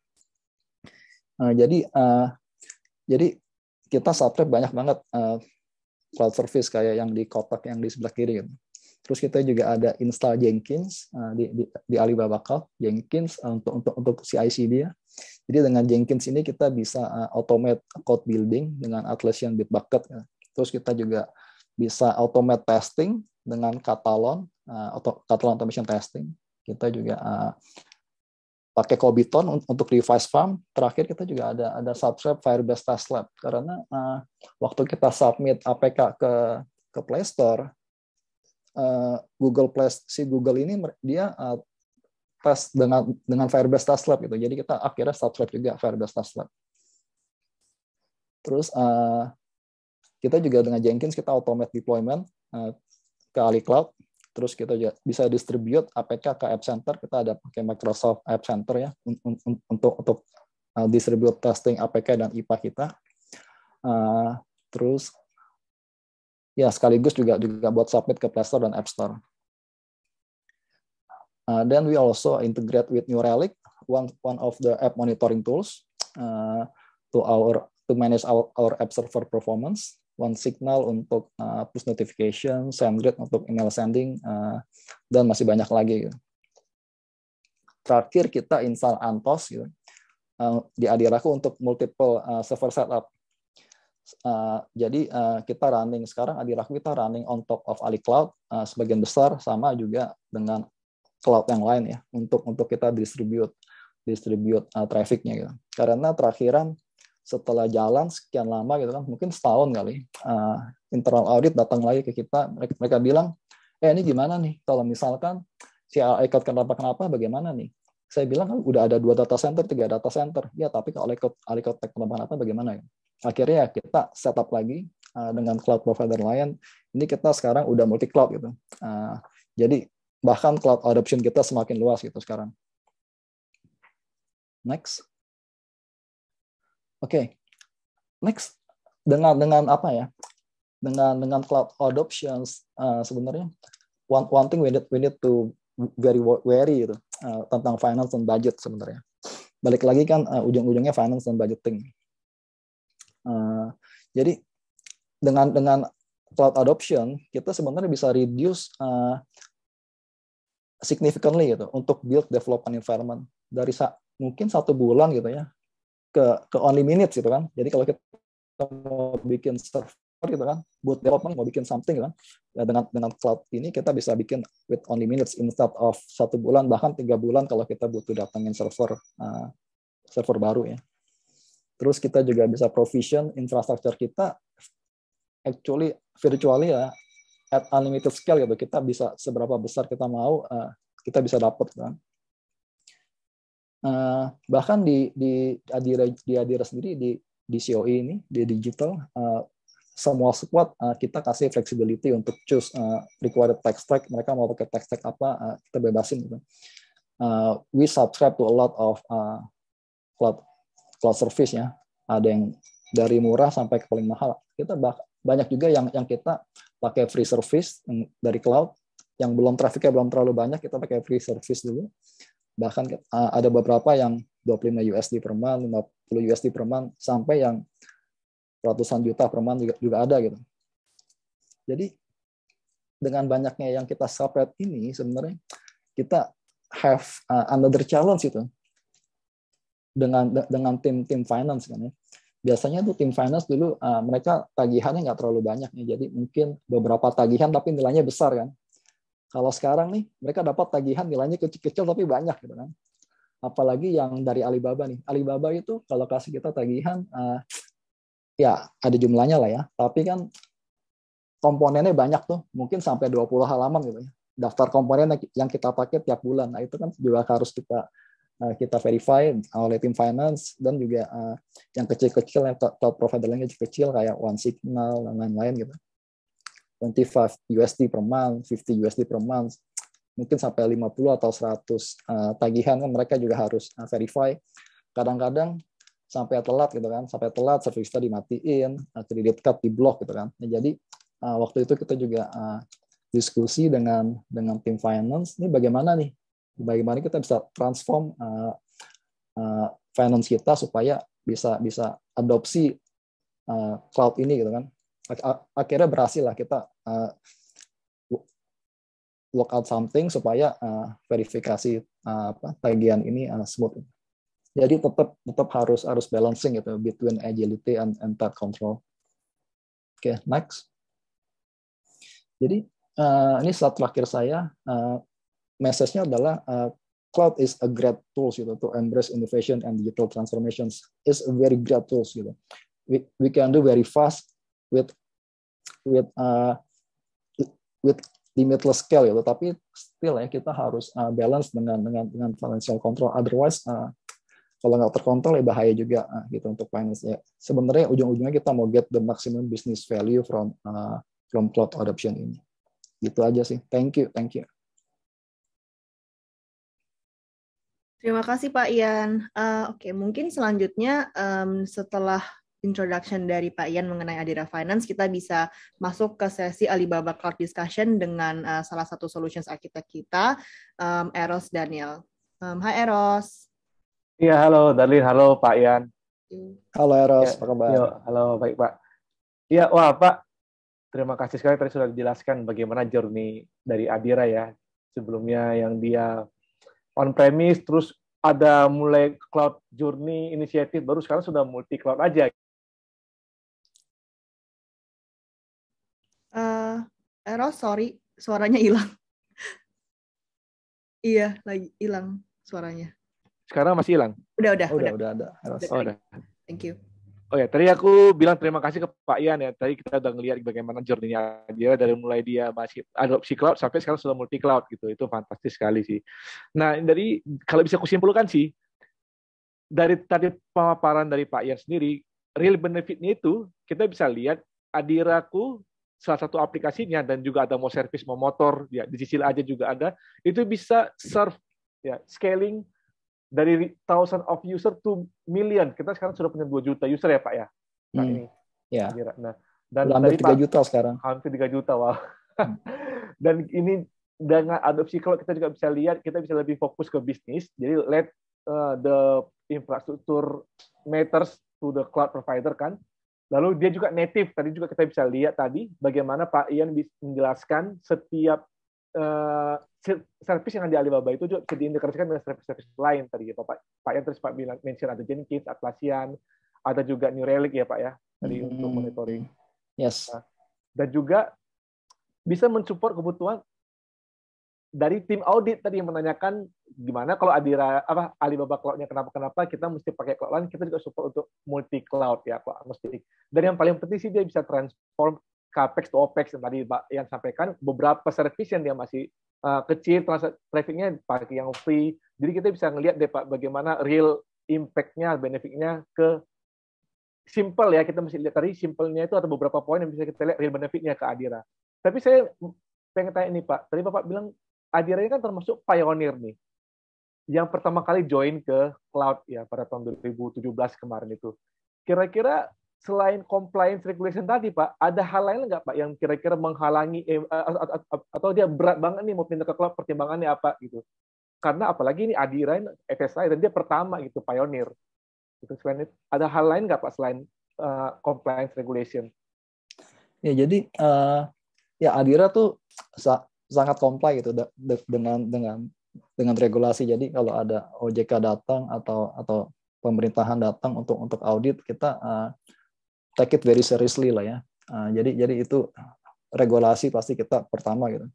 Uh, jadi uh, jadi kita subscribe banyak banget uh, cloud service kayak yang di kotak yang di sebelah kiri gitu. Terus kita juga ada install Jenkins uh, di, di, di Alibaba Cloud, Jenkins uh, untuk untuk untuk CI/CD ya. Jadi dengan Jenkins ini kita bisa uh, automate code building dengan Atlassian Bitbucket. Ya. Terus kita juga bisa automate testing dengan Catalan, uh, auto, Catalan automation testing. Kita juga uh, pakai Kobiton untuk device farm. Terakhir kita juga ada ada subscribe Firebase Test Lab karena uh, waktu kita submit APK ke ke Play Store uh, Google Play si Google ini dia uh, tes dengan dengan Firebase Test Lab gitu. Jadi kita akhirnya subscribe juga Firebase Test Lab. Terus uh, kita juga dengan Jenkins kita automate deployment ke Ali Cloud. Terus kita juga bisa distribute APK ke App Center. Kita ada pakai Microsoft App Center ya untuk untuk uh, distribute testing APK dan IPA kita. Terus ya sekaligus juga juga buat submit ke Play Store dan App Store. Uh, then we also integrate with New Relic, one one of the app monitoring tools uh, to our to manage our, our app server performance. One Signal untuk uh, push notification, SendGrid untuk email sending, uh, dan masih banyak lagi. Gitu. Terakhir kita install Antos gitu, uh, di Adiraku untuk multiple uh, server setup Uh, jadi uh, kita running sekarang Adiraku kita running on top of Ali Cloud uh, sebagian besar sama juga dengan cloud yang lain ya untuk untuk kita distribute distribute uh, trafficnya gitu. Karena terakhiran setelah jalan sekian lama gitu kan mungkin setahun kali uh, internal audit datang lagi ke kita. Mereka, mereka bilang eh ini gimana nih? Kalau misalkan si iCloud kenapa kenapa bagaimana nih? Saya bilang kan udah ada dua data center tiga data center. Ya tapi kalau iCloud iCloud kenapa kenapa bagaimana ya akhirnya ya kita setup lagi uh, dengan cloud provider lain. Ini kita sekarang udah multi cloud gitu. Uh, jadi bahkan cloud adoption kita semakin luas gitu sekarang. Next. Oke. Okay. Next dengan dengan apa ya? Dengan dengan cloud adoptions uh, sebenarnya one one thing we need, we need to very wary gitu tentang finance dan budget sebenarnya. Balik lagi kan ujung-ujungnya finance dan budgeting Uh, jadi dengan dengan cloud adoption kita sebenarnya bisa reduce uh, significantly gitu untuk build development environment dari sa mungkin satu bulan gitu ya ke ke only minutes gitu kan. Jadi kalau kita mau bikin server gitu kan, buat development mau bikin something gitu kan, ya dengan dengan cloud ini kita bisa bikin with only minutes instead of satu bulan bahkan tiga bulan kalau kita butuh datangin server uh, server baru ya. Terus kita juga bisa provision infrastruktur kita actually virtually ya at unlimited scale gitu. Kita bisa seberapa besar kita mau uh, kita bisa dapat kan. Uh, bahkan di di Adira di Adira sendiri di di COE ini di digital uh, semua squad kita kasih flexibility untuk choose required tech stack mereka mau pakai tech stack apa kita bebasin gitu. We subscribe to a lot of uh, cloud cloud service ya. Ada yang dari murah sampai ke paling mahal. Kita banyak juga yang yang kita pakai free service dari cloud. Yang belum trafficnya belum terlalu banyak kita pakai free service dulu. Bahkan uh, ada beberapa yang 25 USD per month, 50 USD per month, sampai yang ratusan juta per month juga, juga ada gitu. Jadi dengan banyaknya yang kita separate ini sebenarnya kita have uh, another challenge itu dengan dengan tim tim finance kan ya. Biasanya tuh tim finance dulu uh, mereka tagihannya nggak terlalu banyak nih, jadi mungkin beberapa tagihan tapi nilainya besar kan. Kalau sekarang nih, mereka dapat tagihan nilainya kecil-kecil tapi banyak gitu kan. Apalagi yang dari Alibaba nih. Alibaba itu kalau kasih kita tagihan, uh, ya ada jumlahnya lah ya. Tapi kan komponennya banyak tuh, mungkin sampai 20 halaman gitu ya. Daftar komponen yang kita pakai tiap bulan. Nah itu kan juga harus kita kita verify oleh tim finance dan juga uh, yang kecil-kecil yang cloud provider yang kecil-kecil kayak One Signal dan lain-lain gitu. 25 USD per month, 50 USD per month, mungkin sampai 50 atau 100 uh, tagihan kan mereka juga harus uh, verify. Kadang-kadang sampai telat gitu kan, sampai telat service dimatiin, uh, kredit card di blok gitu kan. Nah, jadi uh, waktu itu kita juga uh, diskusi dengan dengan tim finance, ini bagaimana nih, bagaimana kita bisa transform uh, uh, finance kita supaya bisa bisa adopsi uh, cloud ini gitu kan akhirnya berhasil lah kita uh, work out something supaya uh, verifikasi uh, apa tagihan ini uh, smooth. Jadi tetap tetap harus harus balancing gitu between agility and and tight control. Oke, okay, next. Jadi uh, ini slide terakhir saya. Uh, message-nya adalah uh, cloud is a great tools gitu to embrace innovation and digital transformations. is a very great tools gitu. We we can do very fast with with uh, with limitless scale gitu. Tapi still ya kita harus uh, balance dengan dengan dengan financial control. Otherwise uh, kalau nggak terkontrol ya bahaya juga uh, gitu untuk finance ya sebenarnya ujung-ujungnya kita mau get the maximum business value from uh, from cloud adoption ini. Gitu aja sih. Thank you thank you Terima kasih Pak Ian. Uh, Oke, okay, mungkin selanjutnya um, setelah introduction dari Pak Ian mengenai Adira Finance, kita bisa masuk ke sesi Alibaba Cloud Discussion dengan uh, salah satu solutions architect kita, um, Eros Daniel. Um, hai Eros. Iya, halo Darlin, halo Pak Ian. Halo Eros, ya, apa kabar? Yo, halo, baik Pak. Iya, wah Pak, terima kasih sekali tadi sudah dijelaskan bagaimana journey dari Adira ya. Sebelumnya yang dia on-premise, terus ada mulai cloud journey inisiatif, baru sekarang sudah multi cloud aja Eros, sorry, suaranya hilang. iya, lagi hilang suaranya. Sekarang masih hilang? Udah, udah, oh, udah, udah, ada. Udah, oh, udah. Thank you. Oh ya, tadi aku bilang terima kasih ke Pak Ian ya. Tadi kita udah ngelihat bagaimana journey-nya dia dari mulai dia masih adopsi cloud sampai sekarang sudah multi cloud gitu. Itu fantastis sekali sih. Nah, dari kalau bisa kusimpulkan sih dari tadi pemaparan dari Pak Ian sendiri, real benefitnya itu kita bisa lihat Adiraku salah satu aplikasinya dan juga ada mau service mau motor ya di sisi aja juga ada itu bisa serve ya scaling dari thousand of user to million. Kita sekarang sudah punya 2 juta user ya pak ya? Nah hmm. ini. Ya. Nah. Dan hampir tiga juta sekarang. Hampir tiga juta wow. Hmm. dan ini dengan adopsi. Cloud kita juga bisa lihat kita bisa lebih fokus ke bisnis. Jadi let uh, the infrastruktur matters to the cloud provider kan? Lalu dia juga native. Tadi juga kita bisa lihat tadi bagaimana Pak Ian bisa menjelaskan setiap uh, service yang ada di Alibaba itu juga bisa diintegrasikan dengan service-service lain tadi ya Pak. Pak Ian terus Pak bilang mention ada Jenkins, Atlassian, ada juga New Relic ya Pak ya tadi hmm. untuk monitoring. Yes. Nah, dan juga bisa mensupport kebutuhan dari tim audit tadi yang menanyakan gimana kalau Adira apa Alibaba Cloud-nya kenapa kenapa kita mesti pakai cloud lain kita juga support untuk multi cloud ya Pak mesti dan yang paling penting sih dia bisa transform capex to opex yang tadi Pak yang sampaikan beberapa service yang dia masih uh, kecil, trafficnya pakai yang free. Jadi kita bisa ngelihat deh Pak bagaimana real impact-nya, benefit-nya ke simple ya kita mesti lihat tadi simpelnya itu ada beberapa poin yang bisa kita lihat real benefitnya ke Adira. Tapi saya pengen tanya ini Pak, tadi Bapak bilang Adira ini kan termasuk pioneer nih, yang pertama kali join ke cloud ya pada tahun 2017 kemarin itu. Kira-kira selain compliance regulation tadi Pak, ada hal lain nggak Pak yang kira-kira menghalangi eh, atau dia berat banget nih mau pindah ke cloud pertimbangannya apa gitu? Karena apalagi ini Adira FSI dan dia pertama gitu pioneer. Itu selain itu, ada hal lain nggak Pak selain uh, compliance regulation? Ya jadi uh, ya Adira tuh sa sangat comply gitu de de dengan dengan dengan regulasi. Jadi kalau ada OJK datang atau atau pemerintahan datang untuk untuk audit kita uh, take it very seriously lah ya. Uh, jadi jadi itu regulasi pasti kita pertama gitu.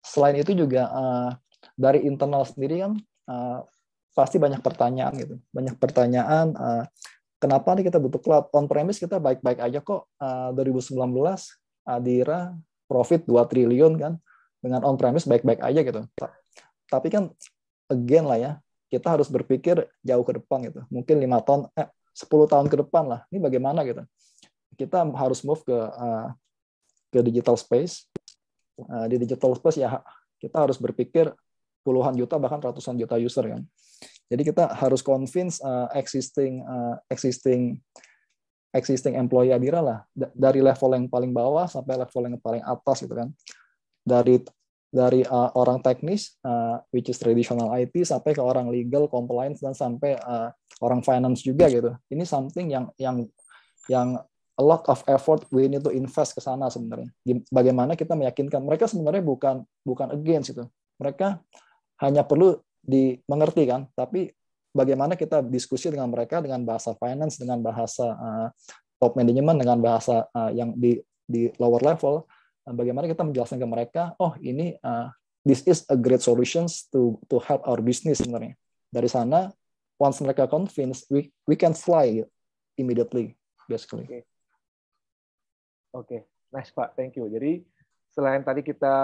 Selain itu juga uh, dari internal sendiri kan uh, pasti banyak pertanyaan gitu. Banyak pertanyaan uh, kenapa nih kita butuh cloud on premise kita baik-baik aja kok uh, 2019 Adira profit 2 triliun kan dengan on premise baik-baik aja gitu. Tapi kan again lah ya, kita harus berpikir jauh ke depan gitu. Mungkin lima tahun eh 10 tahun ke depan lah. Ini bagaimana gitu. Kita harus move ke uh, ke digital space. Uh, di digital space ya kita harus berpikir puluhan juta bahkan ratusan juta user kan. Jadi kita harus convince uh, existing uh, existing existing employee Adira lah dari level yang paling bawah sampai level yang paling atas gitu kan. Dari dari uh, orang teknis uh, which is traditional IT sampai ke orang legal compliance dan sampai uh, orang finance juga gitu. Ini something yang yang yang a lot of effort we need to invest ke sana sebenarnya. Bagaimana kita meyakinkan mereka sebenarnya bukan bukan against itu. Mereka hanya perlu dimengerti kan tapi bagaimana kita diskusi dengan mereka dengan bahasa finance dengan bahasa uh, top management dengan bahasa uh, yang di di lower level bagaimana kita menjelaskan ke mereka oh ini uh, this is a great solutions to to help our business sebenarnya dari sana once mereka convince we we can fly immediately basically oke okay. okay. nice pak thank you jadi selain tadi kita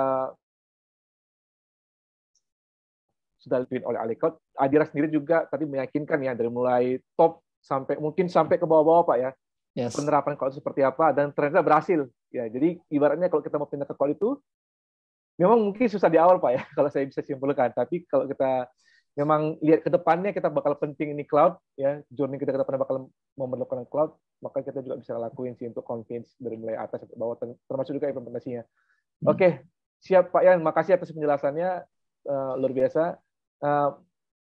sudah dipimpin oleh Alikot. Adira sendiri juga tadi meyakinkan ya dari mulai top sampai mungkin sampai ke bawah-bawah Pak ya. Yes. Penerapan cloud seperti apa dan ternyata berhasil. Ya, jadi ibaratnya kalau kita mau pindah ke cloud itu memang mungkin susah di awal Pak ya kalau saya bisa simpulkan. Tapi kalau kita memang lihat ke depannya kita bakal penting ini cloud ya, journey kita ke depannya bakal memerlukan cloud, maka kita juga bisa lakuin sih untuk convince dari mulai atas sampai bawah termasuk juga implementasinya. Hmm. Oke, okay. siap Pak Yan, makasih atas penjelasannya uh, luar biasa. Uh,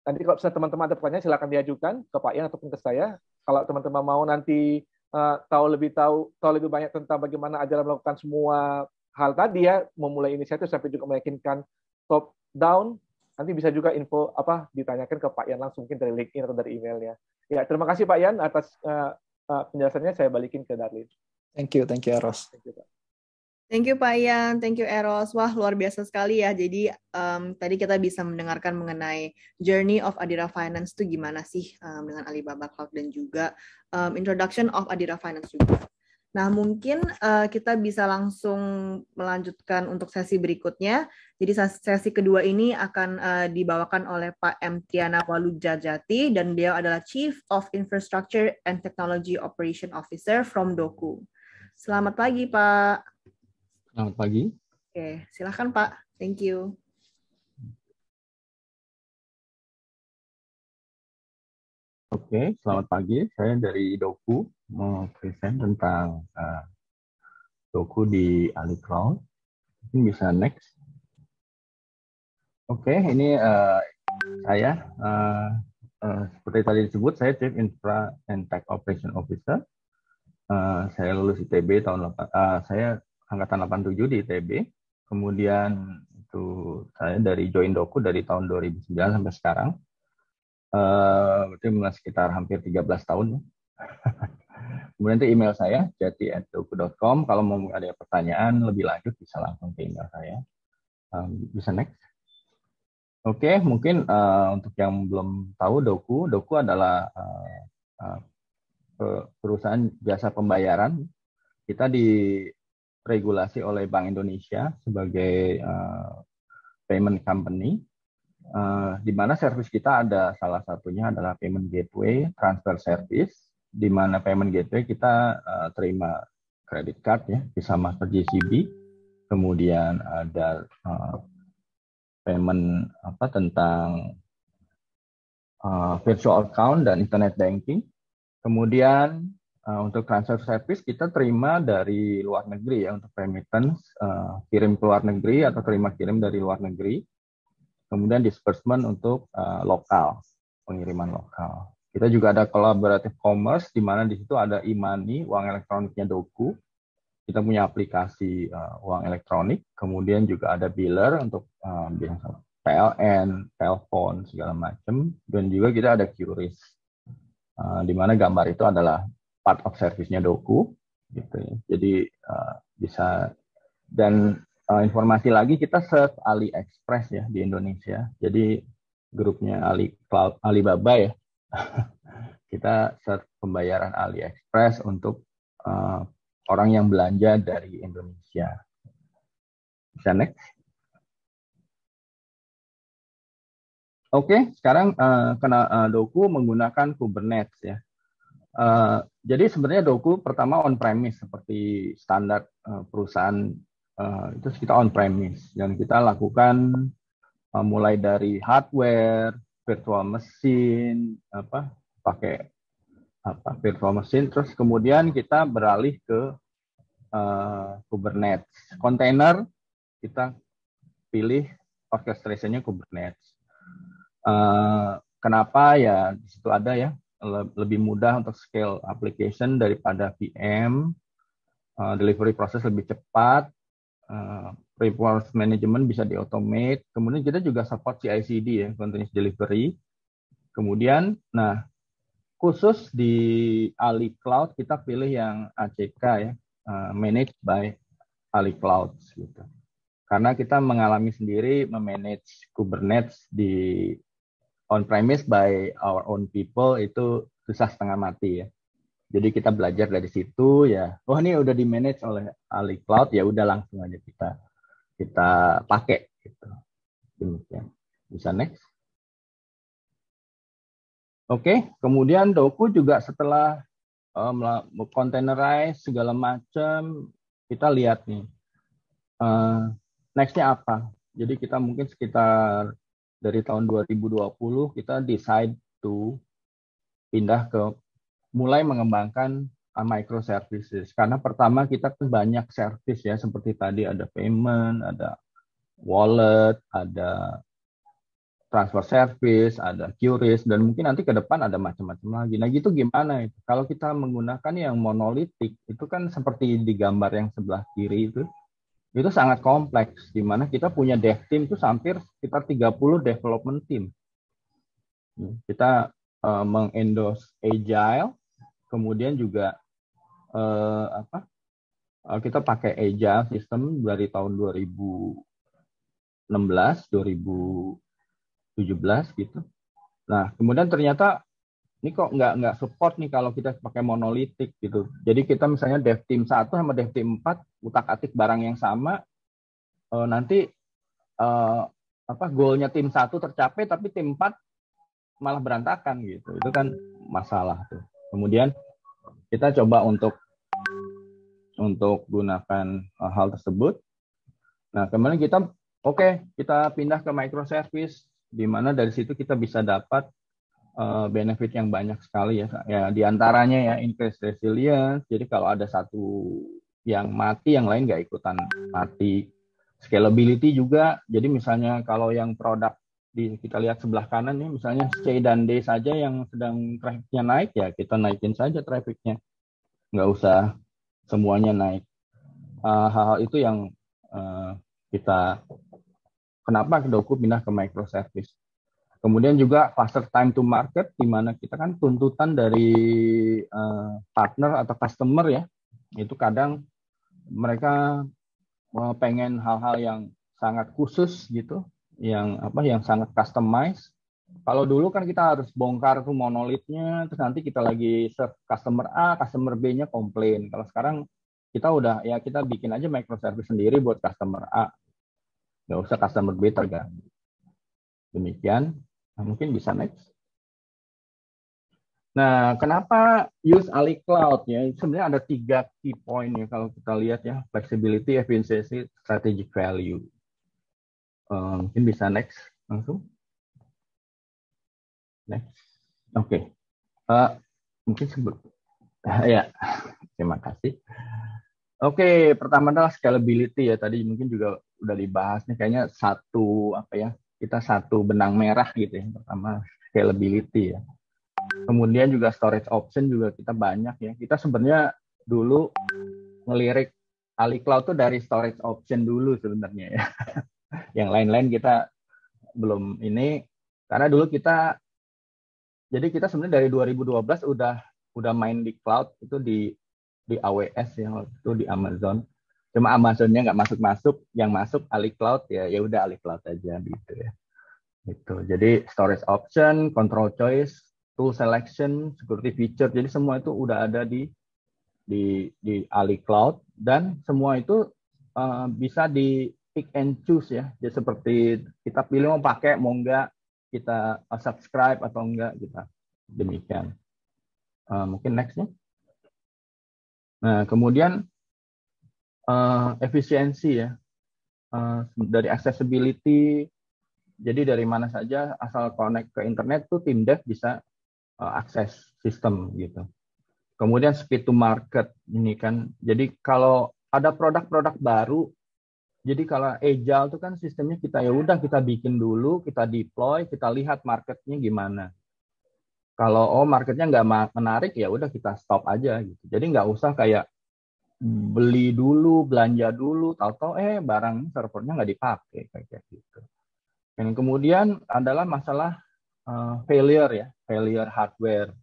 nanti kalau misalnya teman-teman ada pertanyaan silakan diajukan ke Pak Ian ataupun ke saya. Kalau teman-teman mau nanti uh, tahu lebih tahu tahu lebih banyak tentang bagaimana ajaran melakukan semua hal tadi ya, memulai inisiatif sampai juga meyakinkan top down, nanti bisa juga info apa ditanyakan ke Pak Ian langsung mungkin dari LinkedIn atau dari emailnya. Ya, terima kasih Pak Ian atas uh, uh, penjelasannya. Saya balikin ke Darlin. Thank you, thank you Eros. Thank you, Pak. Thank you Pak Ian, thank you Eros. Wah luar biasa sekali ya. Jadi um, tadi kita bisa mendengarkan mengenai journey of Adira Finance itu gimana sih um, dengan Alibaba Cloud dan juga um, introduction of Adira Finance juga. Nah mungkin uh, kita bisa langsung melanjutkan untuk sesi berikutnya. Jadi sesi kedua ini akan uh, dibawakan oleh Pak M. Triana Walujajati dan beliau adalah Chief of Infrastructure and Technology Operation Officer from Doku. Selamat pagi Pak. Selamat pagi. Oke, silahkan Pak. Thank you. Oke, selamat pagi. Saya dari Doku mau present tentang uh, Doku di AliCloud. Mungkin bisa next. Oke, ini uh, saya uh, uh, seperti tadi disebut saya Chief Infra and Tech Operation Officer. Uh, saya lulus ITB tahun uh, saya angkatan 87 di ITB. Kemudian itu saya dari join Doku dari tahun 2009 sampai sekarang. Uh, berarti sekitar hampir 13 tahun. Kemudian itu email saya jati@doku.com. Kalau mau ada pertanyaan lebih lanjut bisa langsung ke email saya. Um, bisa next. Oke, okay, mungkin uh, untuk yang belum tahu Doku, Doku adalah uh, uh, perusahaan jasa pembayaran. Kita di regulasi oleh Bank Indonesia sebagai uh, payment company, uh, di mana service kita ada salah satunya adalah payment gateway, transfer service, di mana payment gateway kita uh, terima credit card ya, bisa Master GCB, kemudian ada uh, payment apa tentang uh, virtual account dan internet banking. Kemudian uh, untuk transfer service kita terima dari luar negeri ya untuk remittance uh, kirim ke luar negeri atau terima kirim dari luar negeri. Kemudian disbursement untuk uh, lokal pengiriman lokal. Kita juga ada collaborative commerce di mana di situ ada e-money, uang elektroniknya Doku. Kita punya aplikasi uh, uang elektronik, kemudian juga ada biller untuk uh, PLN, telepon segala macam, dan juga kita ada QRIS, uh, di mana gambar itu adalah part of service-nya Doku, gitu ya. Jadi uh, bisa dan uh, informasi lagi kita search AliExpress ya di Indonesia. Jadi grupnya Ali Alibaba ya. kita search pembayaran AliExpress untuk uh, orang yang belanja dari Indonesia. Bisa next. Oke, sekarang uh, kena uh, Doku menggunakan Kubernetes ya. Uh, jadi sebenarnya Doku pertama on premise seperti standar uh, perusahaan uh, itu kita on premise dan kita lakukan uh, mulai dari hardware, virtual machine, apa pakai apa virtual machine, terus kemudian kita beralih ke uh, Kubernetes. Container kita pilih orchestrationnya Kubernetes. Uh, kenapa? Ya di situ ada ya lebih mudah untuk scale application daripada VM, uh, delivery proses lebih cepat, uh, resource management bisa diautomate, kemudian kita juga support CI/CD ya, continuous delivery. Kemudian, nah khusus di Ali Cloud kita pilih yang ACK ya, uh, managed by Ali Cloud gitu. Karena kita mengalami sendiri memanage Kubernetes di on premise by our own people itu susah setengah mati ya. Jadi kita belajar dari situ ya. Oh ini udah di manage oleh Ali Cloud ya udah langsung aja kita kita pakai gitu. Demikian. Bisa next. Oke, kemudian Doku juga setelah um, containerize segala macam, kita lihat nih uh, nextnya apa. Jadi kita mungkin sekitar dari tahun 2020 kita decide to pindah ke mulai mengembangkan uh, microservices karena pertama kita kan banyak service ya seperti tadi ada payment, ada wallet, ada transfer service, ada QRIS, dan mungkin nanti ke depan ada macam-macam lagi. Nah gitu gimana itu? Kalau kita menggunakan yang monolitik, itu kan seperti di gambar yang sebelah kiri itu, itu sangat kompleks di mana kita punya dev team itu hampir sekitar 30 development team. Kita uh, mengendorse agile, kemudian juga uh, apa? Uh, kita pakai agile system dari tahun 2016, 2017 gitu. Nah, kemudian ternyata ini kok nggak nggak support nih kalau kita pakai monolitik gitu. Jadi kita misalnya dev team satu sama dev team 4 utak-atik barang yang sama uh, nanti uh, apa goalnya tim satu tercapai tapi tim 4 malah berantakan gitu. Itu kan masalah tuh. Kemudian kita coba untuk untuk gunakan uh, hal tersebut. Nah, kemudian kita oke, okay, kita pindah ke microservice di mana dari situ kita bisa dapat uh, benefit yang banyak sekali ya. Ya di antaranya ya increase resilience. Jadi kalau ada satu yang mati, yang lain nggak ikutan mati. Scalability juga. Jadi misalnya kalau yang produk di kita lihat sebelah kanan nih, misalnya C dan D saja yang sedang trafficnya naik ya kita naikin saja trafficnya, nggak usah semuanya naik. Uh, hal-hal itu yang uh, kita kenapa Doku pindah ke microservice Kemudian juga faster time to market, di mana kita kan tuntutan dari uh, partner atau customer ya, itu kadang mereka uh, pengen hal-hal yang sangat khusus gitu, yang apa, yang sangat customize. Kalau dulu kan kita harus bongkar tuh monolitnya, terus nanti kita lagi serve customer A, customer B-nya komplain. Kalau sekarang kita udah ya kita bikin aja microservice sendiri buat customer A. nggak usah customer B terganggu. Demikian, nah, mungkin bisa next. Nah, kenapa use Ali Cloud ya? Sebenarnya ada tiga key point ya kalau kita lihat ya, flexibility, efficiency, strategic value. Uh, mungkin bisa next langsung. Next. Oke. Okay. Uh, mungkin sebut. ya, terima kasih. Oke, okay, pertama adalah scalability ya. Tadi mungkin juga udah dibahas nih. Kayaknya satu apa ya? Kita satu benang merah gitu ya. Pertama scalability ya Kemudian juga storage option juga kita banyak ya. Kita sebenarnya dulu ngelirik Ali Cloud tuh dari storage option dulu sebenarnya ya. Yang lain-lain kita belum ini karena dulu kita jadi kita sebenarnya dari 2012 udah udah main di cloud itu di di AWS ya waktu itu di Amazon. Cuma Amazonnya nggak masuk-masuk, yang masuk Ali Cloud ya ya udah Ali Cloud aja gitu ya. Itu. Jadi storage option, control choice, tool selection, security feature. Jadi semua itu udah ada di di di Ali Cloud dan semua itu uh, bisa di pick and choose ya. Jadi seperti kita pilih mau pakai mau enggak kita uh, subscribe atau enggak kita demikian. Uh, mungkin nextnya. Nah kemudian uh, efisiensi ya uh, dari accessibility. Jadi dari mana saja asal connect ke internet tuh tim dev bisa uh, akses sistem gitu. Kemudian speed to market ini kan. Jadi kalau ada produk-produk baru, jadi kalau agile itu kan sistemnya kita ya udah kita bikin dulu, kita deploy, kita lihat marketnya gimana. Kalau oh marketnya nggak menarik ya udah kita stop aja gitu. Jadi nggak usah kayak beli dulu, belanja dulu, tahu-tahu eh barang servernya nggak dipakai kayak gitu. Dan kemudian adalah masalah uh, failure ya, failure hardware.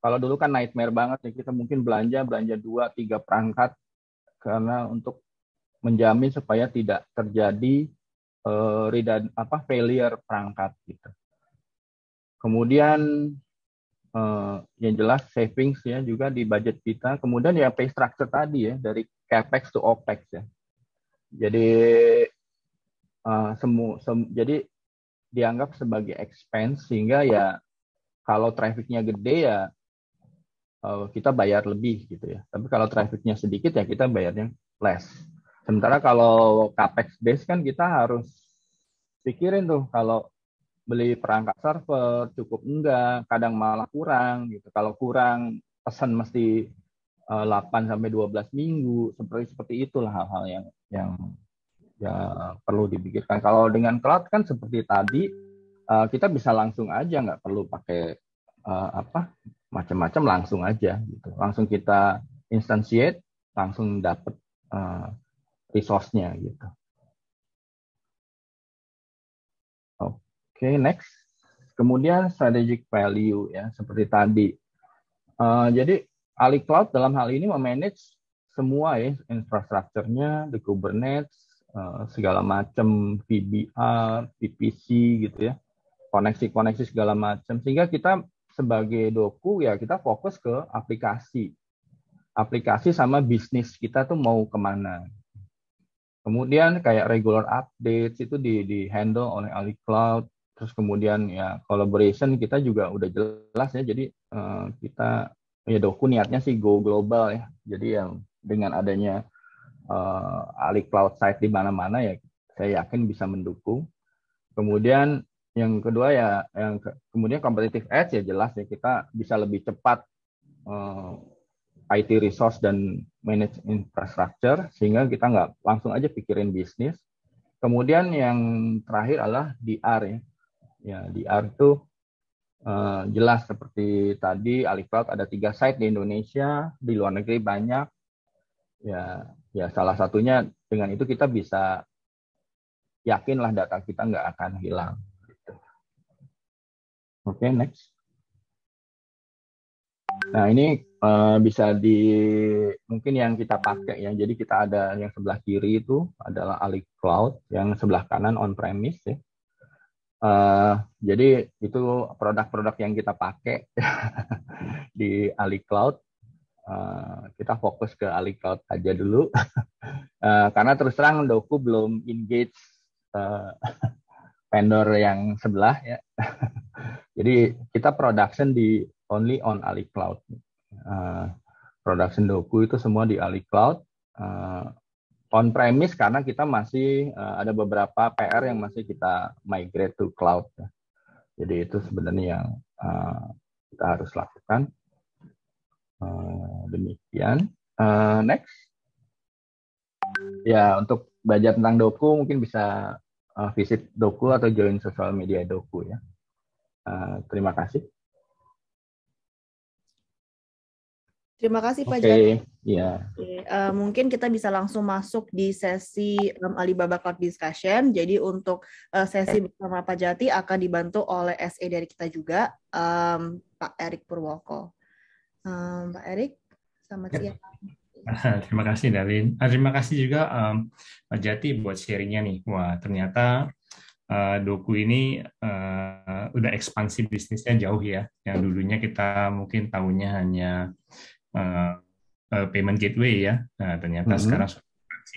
Kalau dulu kan nightmare banget ya kita mungkin belanja belanja dua tiga perangkat karena untuk menjamin supaya tidak terjadi uh, ridan apa failure perangkat gitu. Kemudian uh, yang jelas savings ya juga di budget kita. Kemudian ya pay structure tadi ya dari capex to opex ya. Jadi uh, semu, sem, jadi dianggap sebagai expense sehingga ya kalau trafficnya gede ya uh, kita bayar lebih gitu ya. Tapi kalau trafficnya sedikit ya kita bayarnya less. Sementara kalau capex base kan kita harus pikirin tuh kalau beli perangkat server cukup enggak, kadang malah kurang gitu. Kalau kurang pesan mesti 8 eh, sampai 12 minggu seperti seperti itulah hal-hal yang yang ya perlu dipikirkan. Kalau dengan cloud kan seperti tadi uh, kita bisa langsung aja nggak perlu pakai uh, apa macam-macam langsung aja gitu. Langsung kita instantiate, langsung dapat resource-nya gitu. Okay, next. Kemudian strategic value ya seperti tadi. Uh, jadi Ali Cloud dalam hal ini memanage semua ya infrastrukturnya, di Kubernetes, Eh, segala macam VBR, VPC gitu ya, koneksi-koneksi segala macam sehingga kita sebagai doku ya kita fokus ke aplikasi, aplikasi sama bisnis kita tuh mau ke mana. Kemudian kayak regular updates itu di di handle oleh Ali Cloud. Terus kemudian ya collaboration kita juga udah jelas ya. Jadi uh, kita ya doku niatnya sih go global ya. Jadi yang dengan adanya uh, Ali Cloud site di mana-mana ya saya yakin bisa mendukung. Kemudian yang kedua ya yang ke, kemudian competitive edge ya jelas ya kita bisa lebih cepat uh, eh, IT resource dan manage infrastructure sehingga kita nggak langsung aja pikirin bisnis. Kemudian yang terakhir adalah DR ya. Ya DR itu uh, jelas seperti tadi Cloud ada tiga site di Indonesia, di luar negeri banyak. Ya ya salah satunya dengan itu kita bisa yakinlah data kita nggak akan hilang. Gitu. Oke, okay, next. Nah ini uh, bisa di mungkin yang kita pakai ya. Jadi kita ada yang sebelah kiri itu adalah Ali Cloud, yang sebelah kanan on premise ya. Uh, jadi itu produk-produk yang kita pakai di Ali Cloud Eh, kita fokus ke Ali Cloud aja dulu uh, karena terus terang Doku belum engage uh, vendor yang sebelah ya. Jadi kita production di only on Ali Cloud. Uh, production doku itu semua di Ali Cloud. Uh, on premise karena kita masih uh, ada beberapa PR yang masih kita migrate to cloud. Ya. Jadi itu sebenarnya yang uh, kita harus lakukan. Uh, demikian. Uh, next. Ya untuk belajar tentang doku mungkin bisa visit doku atau join sosial media doku ya. Terima kasih. Terima kasih Pak okay. Iya. Okay. Uh, mungkin kita bisa langsung masuk di sesi um, Alibaba Cloud Discussion. Jadi untuk uh, sesi bersama Pak Jati akan dibantu oleh SE dari kita juga, um, Pak Erik Purwoko. Um, Pak Erik, selamat ya. siang. Terima kasih Dalin. Ah, terima kasih juga um, Pak Jati buat sharingnya nih. Wah ternyata uh, Doku ini uh, udah ekspansi bisnisnya jauh ya. Yang dulunya kita mungkin tahunya hanya uh, payment gateway ya. Nah, ternyata mm -hmm. sekarang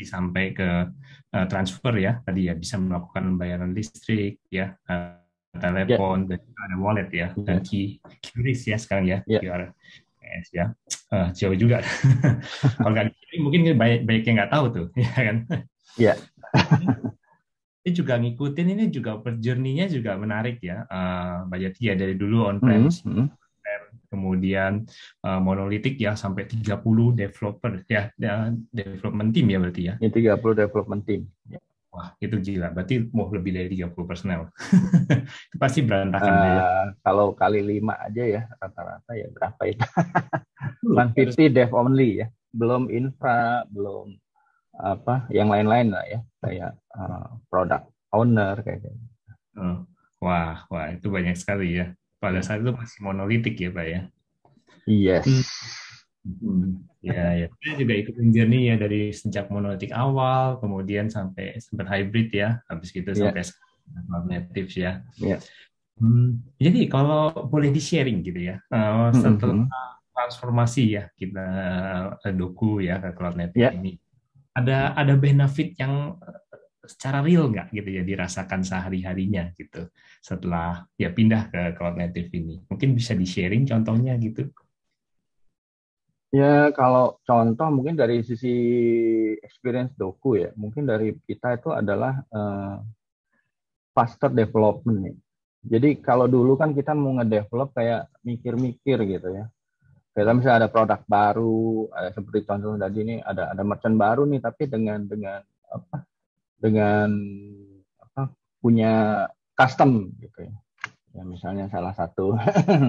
sampai ke uh, transfer ya. Tadi ya bisa melakukan pembayaran listrik ya, uh, telepon yeah. dan ada wallet ya yeah. dan key QRIS ya sekarang ya. Yeah. QR ya. Uh, jauh juga. Kalau nggak mungkin banyak banyak yang nggak tahu tuh, ya kan? Iya. Yeah. ini juga ngikutin ini juga per journey-nya juga menarik ya. Uh, Mbak Jati ya dari dulu on premise. Mm -hmm kemudian uh, monolitik ya sampai 30 developer ya, ya development team ya berarti ya. Ini 30 development team. Ya. Wah, itu gila. Berarti mau lebih dari 30 personel. itu pasti berantakan uh, ya. Kalau kali lima aja ya rata-rata ya berapa itu? 150 dev only ya. Belum infra, belum apa yang lain-lain lah ya kayak uh, product owner kayak gitu. Uh, wah, wah itu banyak sekali ya pada saat itu masih monolitik ya Pak ya. Yes. Hmm. Ya, ya. Saya juga ikutin journey ya dari sejak monolitik awal, kemudian sampai sempat hybrid ya, habis gitu yeah. sampai native ya. Yeah. Hmm, jadi kalau boleh di sharing gitu ya, uh, setelah mm -hmm. transformasi ya kita uh, doku ya ke cloud native yeah. ini, ada ada benefit yang secara real nggak gitu ya dirasakan sehari harinya gitu setelah ya pindah ke cloud native ini. Mungkin bisa di sharing contohnya gitu. Ya kalau contoh mungkin dari sisi experience doku ya mungkin dari kita itu adalah uh, faster development nih. Jadi kalau dulu kan kita mau ngedevelop kayak mikir-mikir gitu ya. Kita misalnya ada produk baru ada seperti contoh tadi ini ada ada merchant baru nih tapi dengan dengan apa dengan apa, punya custom gitu ya. ya misalnya salah satu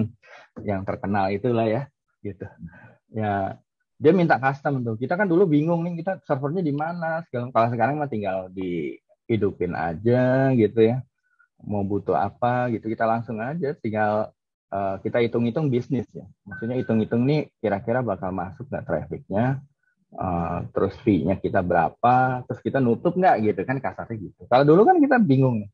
yang terkenal itulah ya gitu. Ya dia minta custom tuh. Kita kan dulu bingung nih kita servernya di mana sekarang kalau sekarang mah tinggal dihidupin aja gitu ya. Mau butuh apa gitu kita langsung aja tinggal uh, kita hitung-hitung bisnis ya. Maksudnya hitung-hitung nih kira-kira bakal masuk nggak trafficnya Uh, terus fee-nya kita berapa, terus kita nutup nggak gitu kan kasarnya gitu. Kalau dulu kan kita bingung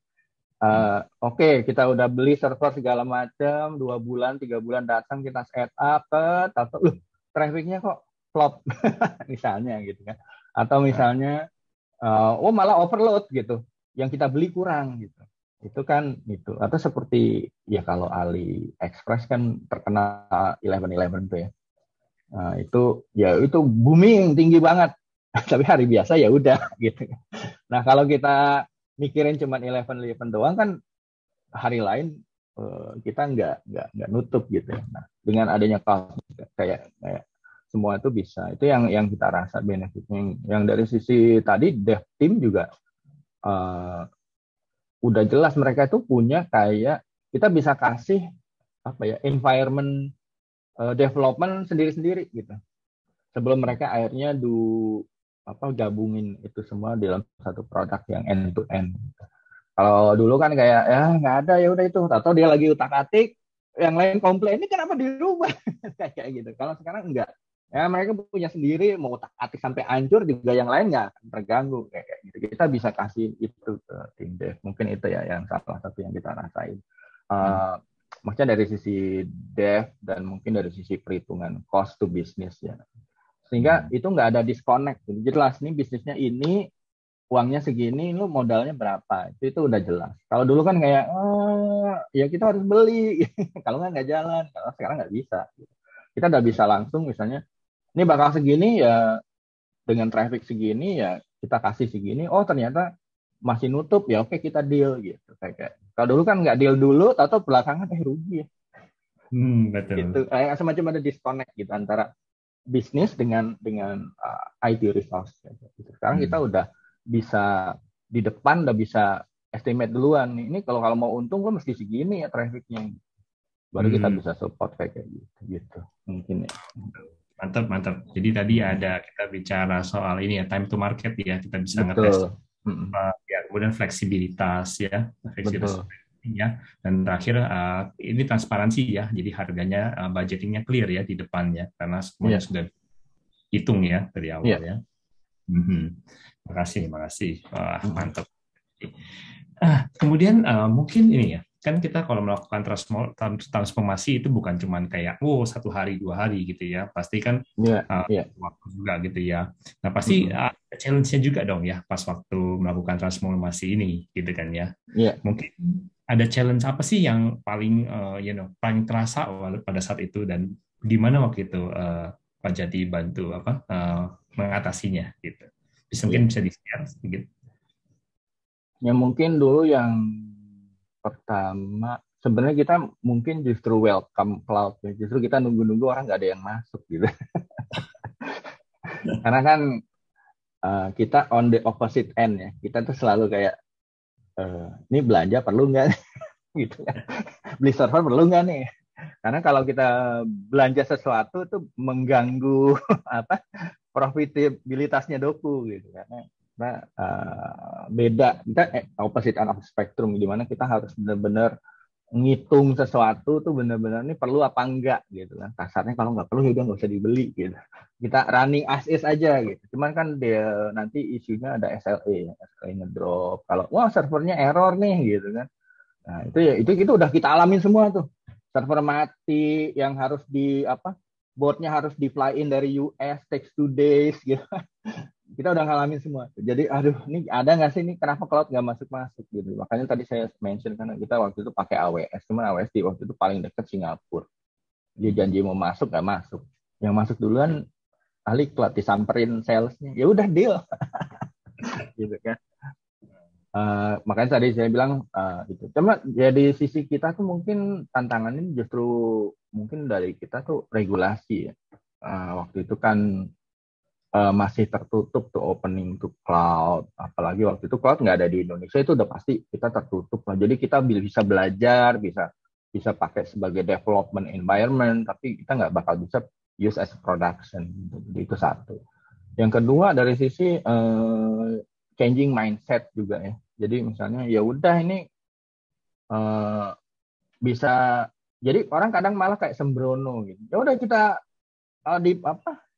Uh, Oke, okay, kita udah beli server segala macam, dua bulan, tiga bulan datang kita set up, ke, atau loh trafficnya kok flop, misalnya gitu kan. Atau misalnya, uh, oh malah overload gitu, yang kita beli kurang gitu. Itu kan itu. Atau seperti ya kalau Ali Express kan terkenal Eleven Eleven tuh ya Nah, itu ya itu booming tinggi banget. Tapi hari biasa ya udah gitu. Nah, kalau kita mikirin cuma eleven eleven doang kan hari lain eh, kita nggak nggak nggak nutup gitu ya. Nah, dengan adanya kayak kayak semua itu bisa. Itu yang yang kita rasa benefitnya. Yang dari sisi tadi dev team juga uh, udah jelas mereka itu punya kayak kita bisa kasih apa ya environment uh, development sendiri-sendiri gitu. Sebelum mereka akhirnya du apa gabungin itu semua dalam satu produk yang end to end. Kalau dulu kan kayak ya nggak ada ya udah itu atau dia lagi utak-atik yang lain komplain ini kenapa dirubah kayak gitu. Kalau sekarang enggak. Ya mereka punya sendiri mau utak-atik sampai hancur juga yang lain nggak terganggu kayak gitu. Kita bisa kasih itu ke tim dev. Mungkin itu ya yang salah satu yang kita rasain. Uh, maksudnya dari sisi dev dan mungkin dari sisi perhitungan cost to business ya sehingga hmm. itu nggak ada disconnect jadi jelas nih bisnisnya ini uangnya segini, lu modalnya berapa? Itu itu udah jelas. Kalau dulu kan kayak, oh, ya kita harus beli. kalau nggak nggak jalan. Kalau sekarang nggak bisa. Kita udah bisa langsung misalnya, ini bakal segini ya dengan traffic segini ya kita kasih segini. Oh ternyata masih nutup ya oke kita deal gitu. Kayak kalau dulu kan nggak deal dulu, atau belakangan eh rugi ya. Hmm, betul. Gitu. Kayak semacam ada disconnect gitu antara bisnis dengan dengan uh, IT resource. Gitu. Sekarang hmm. kita udah bisa di depan udah bisa estimate duluan. Ini kalau kalau mau untung lo mesti segini ya trafficnya. Baru hmm. kita bisa support kayak gitu. Gitu mungkin ya. Mantap, mantap. Jadi tadi ada kita bicara soal ini ya time to market ya kita bisa ngetes. Hmm. Ya, kemudian fleksibilitas ya, fleksibilitas Betul. ya. Dan terakhir uh, ini transparansi ya. Jadi harganya uh, budgetingnya clear ya di depannya karena semuanya yeah. sudah hitung ya dari awal yeah. ya. Mm -hmm. Terima kasih, terima kasih. Wah, mantap. Ah, kemudian uh, mungkin ini ya, kan kita kalau melakukan transformasi itu bukan cuma kayak oh satu hari dua hari gitu ya, pasti kan yeah, uh, yeah. waktu juga gitu ya. Nah pasti mm -hmm. uh, challenge-nya juga dong ya pas waktu melakukan transformasi ini gitu kan ya. Yeah. Mungkin ada challenge apa sih yang paling uh, you know paling terasa pada saat itu dan gimana waktu itu uh, Pak Jati bantu apa uh, mengatasinya gitu. Bisa mungkin bisa di-share sedikit. Ya mungkin dulu yang pertama sebenarnya kita mungkin justru welcome cloud ya. Justru kita nunggu-nunggu orang nggak ada yang masuk gitu. Karena kan uh, kita on the opposite end ya. Kita tuh selalu kayak uh, ini belanja perlu nggak gitu kan. Beli server perlu nggak nih? Karena kalau kita belanja sesuatu itu mengganggu apa profitabilitasnya doku gitu karena nah, uh, beda. Kita eh, opposite end of spectrum di mana kita harus benar-benar ngitung sesuatu tuh benar-benar ini perlu apa enggak gitu kan. Kasarnya kalau nggak perlu ya udah nggak usah dibeli gitu. Kita running as is aja gitu. Cuman kan dia nanti isunya ada SLA SLA ngedrop. Kalau wah servernya error nih gitu kan. Nah itu ya itu itu udah kita alamin semua tuh. Server mati yang harus di apa boardnya harus di fly in dari US takes two days gitu kita udah ngalamin semua. Jadi aduh ini ada nggak sih? Ini kenapa cloud nggak masuk masuk gitu? Makanya tadi saya mention karena kita waktu itu pakai AWS cuman AWS di waktu itu paling dekat Singapura. Dia janji mau masuk nggak masuk. Yang masuk duluan ahli cloud disamperin salesnya. Ya udah deal. Gitu kan. Uh, makanya tadi saya bilang uh, itu. Cuma ya di sisi kita tuh mungkin tantangannya justru mungkin dari kita tuh regulasi ya. Uh, waktu itu kan uh, masih tertutup tuh opening to cloud. Apalagi waktu itu cloud nggak ada di Indonesia itu udah pasti kita tertutup lah. Jadi kita bisa belajar, bisa bisa pakai sebagai development environment, tapi kita nggak bakal bisa use as production. Jadi itu satu. Yang kedua dari sisi uh, changing mindset juga ya. Jadi misalnya ya udah ini uh, bisa jadi orang kadang malah kayak sembrono gitu. Ya udah kita uh, di apa?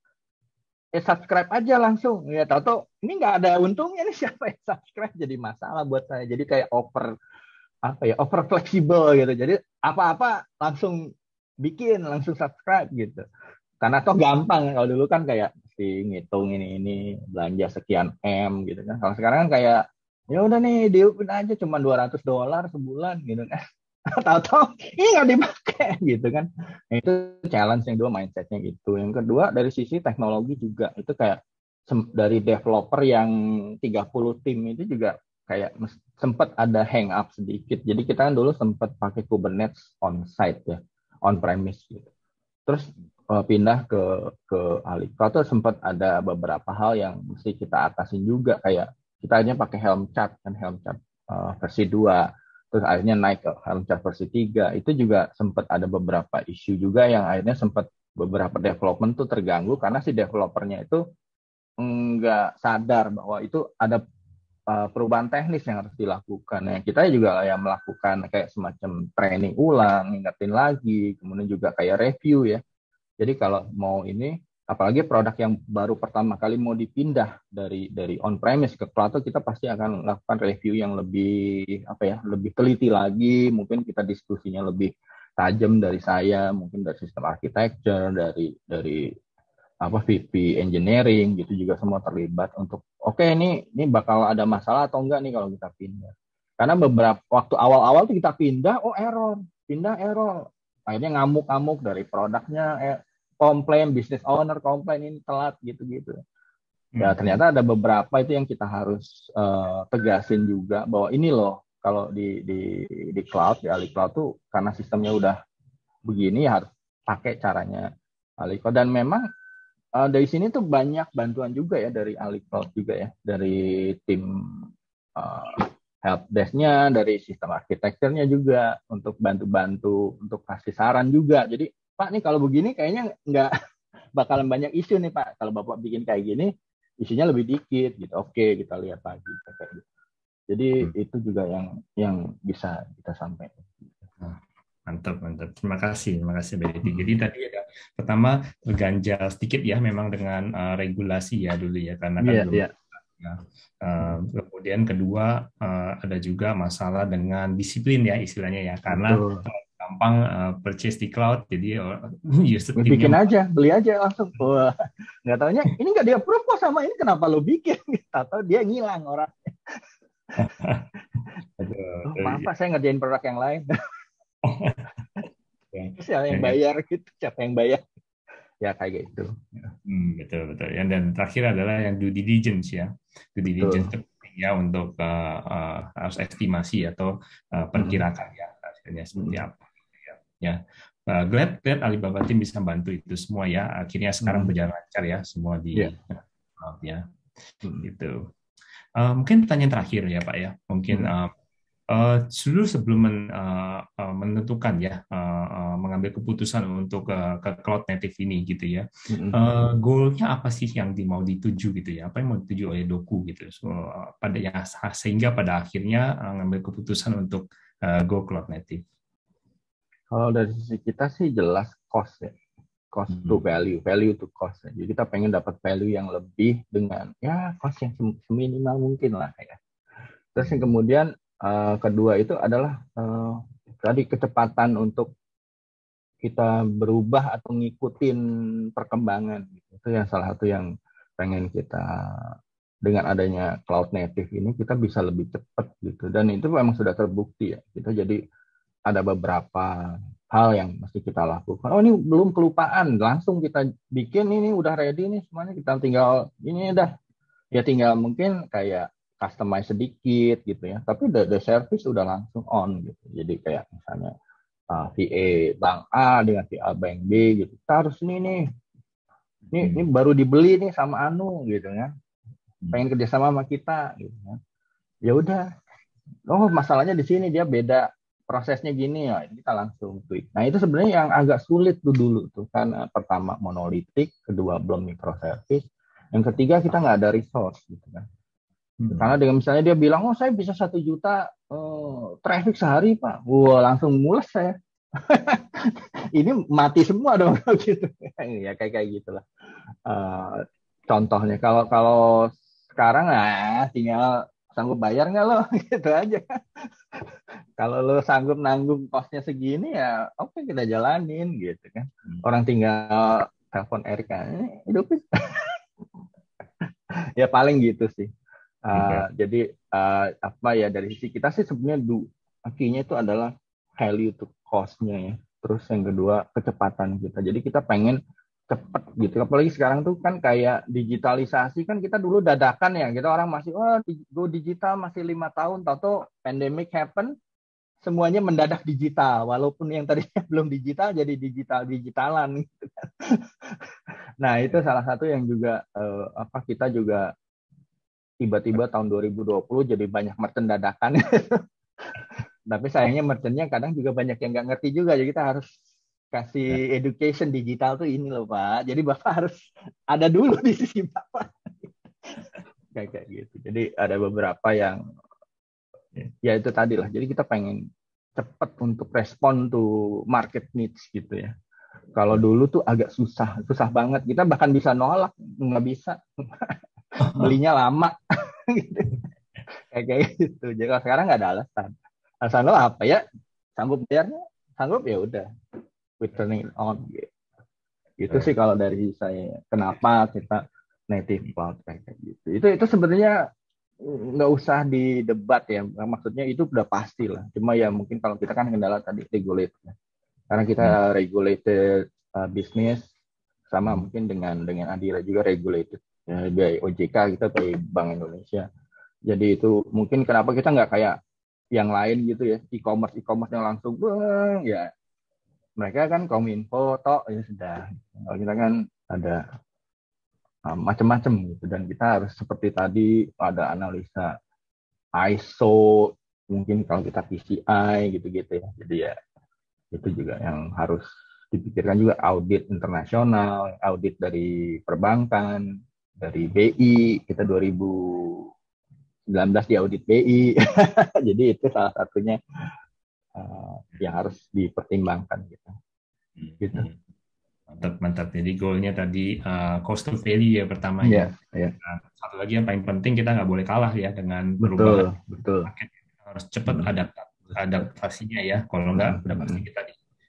Eh subscribe aja langsung. Ya tahu tuh ini nggak ada untungnya nih siapa yang subscribe jadi masalah buat saya. Jadi kayak over apa ya over fleksibel gitu. Jadi apa-apa langsung bikin langsung subscribe gitu. Karena toh gampang kalau dulu kan kayak mesti ngitung ini ini belanja sekian m gitu kan kalau sekarang kan kayak ya udah nih diupin aja cuma 200 dolar sebulan gitu kan tahu-tahu ini nggak dipakai gitu kan. Nah, itu challenge yang dua mindsetnya gitu. Yang kedua dari sisi teknologi juga. Itu kayak dari developer yang 30 tim itu juga kayak sempat ada hang up sedikit. Jadi kita kan dulu sempat pakai Kubernetes on site ya on premise gitu. Terus uh, pindah ke ke Alikra tuh sempat ada beberapa hal yang mesti kita atasin juga. Kayak kita hanya pakai Helm Chart kan Helm Chart uh, versi 2 terus akhirnya naik ke Helm Chart versi 3 itu juga sempat ada beberapa isu juga yang akhirnya sempat beberapa development tuh terganggu karena si developernya itu nggak sadar bahwa itu ada uh, perubahan teknis yang harus dilakukan. Ya, kita juga yang melakukan kayak semacam training ulang, ingetin lagi, kemudian juga kayak review ya. Jadi kalau mau ini, apalagi produk yang baru pertama kali mau dipindah dari dari on premise ke cloud, kita pasti akan melakukan review yang lebih apa ya, lebih teliti lagi. Mungkin kita diskusinya lebih tajam dari saya, mungkin dari sistem architecture, dari dari apa VP engineering gitu juga semua terlibat untuk oke okay, ini ini bakal ada masalah atau enggak nih kalau kita pindah. Karena beberapa waktu awal-awal tuh kita pindah, oh error, pindah error. Akhirnya ngamuk-ngamuk dari produknya, eh, komplain, business owner komplain ini telat gitu-gitu. Ya hmm. ternyata ada beberapa itu yang kita harus uh, tegasin juga bahwa ini loh kalau di di di cloud di Ali Cloud tuh karena sistemnya udah begini harus pakai caranya Ali Cloud dan memang uh, dari sini tuh banyak bantuan juga ya dari Ali Cloud juga ya dari tim uh, help desk-nya dari sistem arsitekturnya juga untuk bantu-bantu untuk kasih saran juga jadi Pak nih kalau begini kayaknya nggak bakalan banyak isu nih Pak kalau Bapak bikin kayak gini isunya lebih dikit gitu oke kita lihat lagi kayak gitu jadi hmm. itu juga yang yang bisa kita sampaikan. Mantap, mantap. Terima kasih, terima kasih. Hmm. Jadi tadi ada pertama terganjal sedikit ya, memang dengan uh, regulasi ya dulu ya, karena kan yeah, belum. Yeah. Ya. Uh, kemudian kedua uh, ada juga masalah dengan disiplin ya istilahnya ya, karena Betul. Gampang uh, purchase di cloud, jadi uh, user bikin aja, beli aja langsung. Wah, nggak tahunya ini nggak dia kok sama ini, kenapa lo bikin? Atau dia ngilang orang oh, maaf Pak, saya ngerjain produk yang lain. siapa yang bayar gitu? Siapa yang bayar? Ya kayak gitu. Hmm, betul betul. Yang dan terakhir adalah yang due diligence ya. Due diligence itu ya untuk uh, uh, harus estimasi atau uh, perkirakan hmm. ya hasilnya seperti apa. Ya. Uh, glad glad Alibaba Team bisa bantu itu semua ya. Akhirnya sekarang hmm. berjalan lancar ya semua di yeah. uh, ya. Hmm. Gitu. Uh, mungkin pertanyaan terakhir ya Pak ya, mungkin uh, uh, dulu sebelum men, uh, uh, menentukan ya uh, uh, mengambil keputusan untuk uh, ke cloud native ini gitu ya, uh, goalnya apa sih yang di, mau dituju gitu ya, apa yang mau dituju oleh Doku gitu, so, uh, pada ya sehingga pada akhirnya uh, mengambil keputusan untuk uh, go cloud native. Kalau dari sisi kita sih jelas cost ya cost hmm. to value, value to cost. Jadi kita pengen dapat value yang lebih dengan ya cost yang seminimal mungkin lah ya. Terus yang kemudian uh, kedua itu adalah uh, tadi kecepatan untuk kita berubah atau ngikutin perkembangan. Itu yang salah satu yang pengen kita dengan adanya cloud native ini kita bisa lebih cepat gitu dan itu memang sudah terbukti ya kita jadi ada beberapa hal yang mesti kita lakukan. Oh ini belum kelupaan, langsung kita bikin ini udah ready nih semuanya kita tinggal ini udah ya tinggal mungkin kayak customize sedikit gitu ya. Tapi the, the service udah langsung on gitu. Jadi kayak misalnya uh, VA bank A dengan VA bank B gitu. Kita harus ini nih. Ini, hmm. ini baru dibeli nih sama Anu gitu ya. Pengen kerjasama sama kita gitu ya. Ya udah. Oh masalahnya di sini dia beda prosesnya gini ya kita langsung tweak. Nah itu sebenarnya yang agak sulit tuh dulu tuh kan pertama monolitik, kedua belum microservice, yang ketiga kita nggak ada resource gitu kan. Hmm. Karena dengan misalnya dia bilang oh saya bisa satu juta uh, traffic sehari pak, wah langsung mules saya. Ini mati semua dong gitu. ya kayak kayak gitulah. Uh, contohnya kalau kalau sekarang ah tinggal sanggup bayar nggak lo? Gitu aja. Kalau lo sanggup nanggung kosnya segini ya oke okay, kita jalanin gitu kan. Hmm. orang tinggal telepon Erika hidup ya paling gitu sih. Uh, okay. jadi uh, apa ya dari sisi kita sih sebenarnya du akinya itu adalah value to costnya ya. Terus yang kedua kecepatan kita. Jadi kita pengen cepet gitu. Apalagi sekarang tuh kan kayak digitalisasi kan kita dulu dadakan ya. Kita orang masih oh go digital masih lima tahun. Tahu pandemic happen semuanya mendadak digital. Walaupun yang tadinya belum digital jadi digital digitalan. Gitu kan. nah itu salah satu yang juga eh, apa kita juga tiba-tiba tahun 2020 jadi banyak merchant dadakan. Tapi sayangnya merchantnya kadang juga banyak yang nggak ngerti juga. Jadi kita harus kasih ya. education digital tuh ini loh Pak. Jadi Bapak harus ada dulu di sisi Bapak. kayak kayak gitu. Jadi ada beberapa yang ya, ya itu tadi lah. Jadi kita pengen cepat untuk respon to market needs gitu ya. Kalau dulu tuh agak susah, susah banget. Kita bahkan bisa nolak, nggak bisa. Belinya lama. gitu. Kayak kayak gitu. Jadi kalau sekarang nggak ada alasan. Alasan lo apa ya? Sanggup bayarnya? Sanggup ya udah with turning it on gitu. Itu sih kalau dari saya. Kenapa kita native cloud kayak gitu. Itu itu sebenarnya nggak usah didebat ya. Maksudnya itu udah pasti lah. Cuma ya mungkin kalau kita kan kendala tadi regulate. Ya. Karena kita hmm. regulated uh, bisnis sama mungkin dengan dengan Adira juga regulated ya, by OJK kita by Bank Indonesia. Jadi itu mungkin kenapa kita nggak kayak yang lain gitu ya e-commerce e-commerce yang langsung bang ya mereka kan kominfo tok ya sudah. Kalau kita kan ada um, macam-macam gitu. Dan kita harus seperti tadi ada analisa ISO mungkin kalau kita PCI gitu-gitu ya. Jadi ya itu juga yang harus dipikirkan juga. Audit internasional audit dari perbankan dari BI kita 2019 di audit BI jadi itu salah satunya uh, yang harus dipertimbangkan gitu. Hmm. gitu. Mantap, mantap. Jadi goalnya tadi uh, cost of value ya pertama yeah, ya. Yeah. Nah, satu lagi yang paling penting kita nggak boleh kalah ya dengan perubahan betul, betul. harus cepat hmm. adapt adaptasinya ya. Kalau nggak hmm. udah pasti kita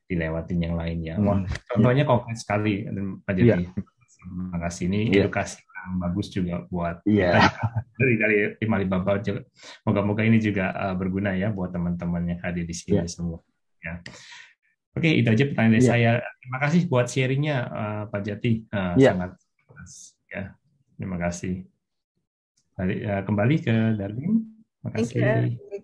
dilewatin yang lainnya. Hmm. Contohnya yeah. konkret sekali Pak Jadi. Yeah. Terima kasih. Ini yeah. edukasi bagus juga buat yeah. dari dari tim Alibaba. Moga-moga ini juga uh, berguna ya buat teman-teman yang hadir di sini yeah. semua. Ya. Oke, itu aja pertanyaan dari yeah. saya. Terima kasih buat sharingnya uh, Pak Jati. Uh, yeah. Sangat ya. Terima kasih. Tadi, uh, kembali ke Darwin. Thank you.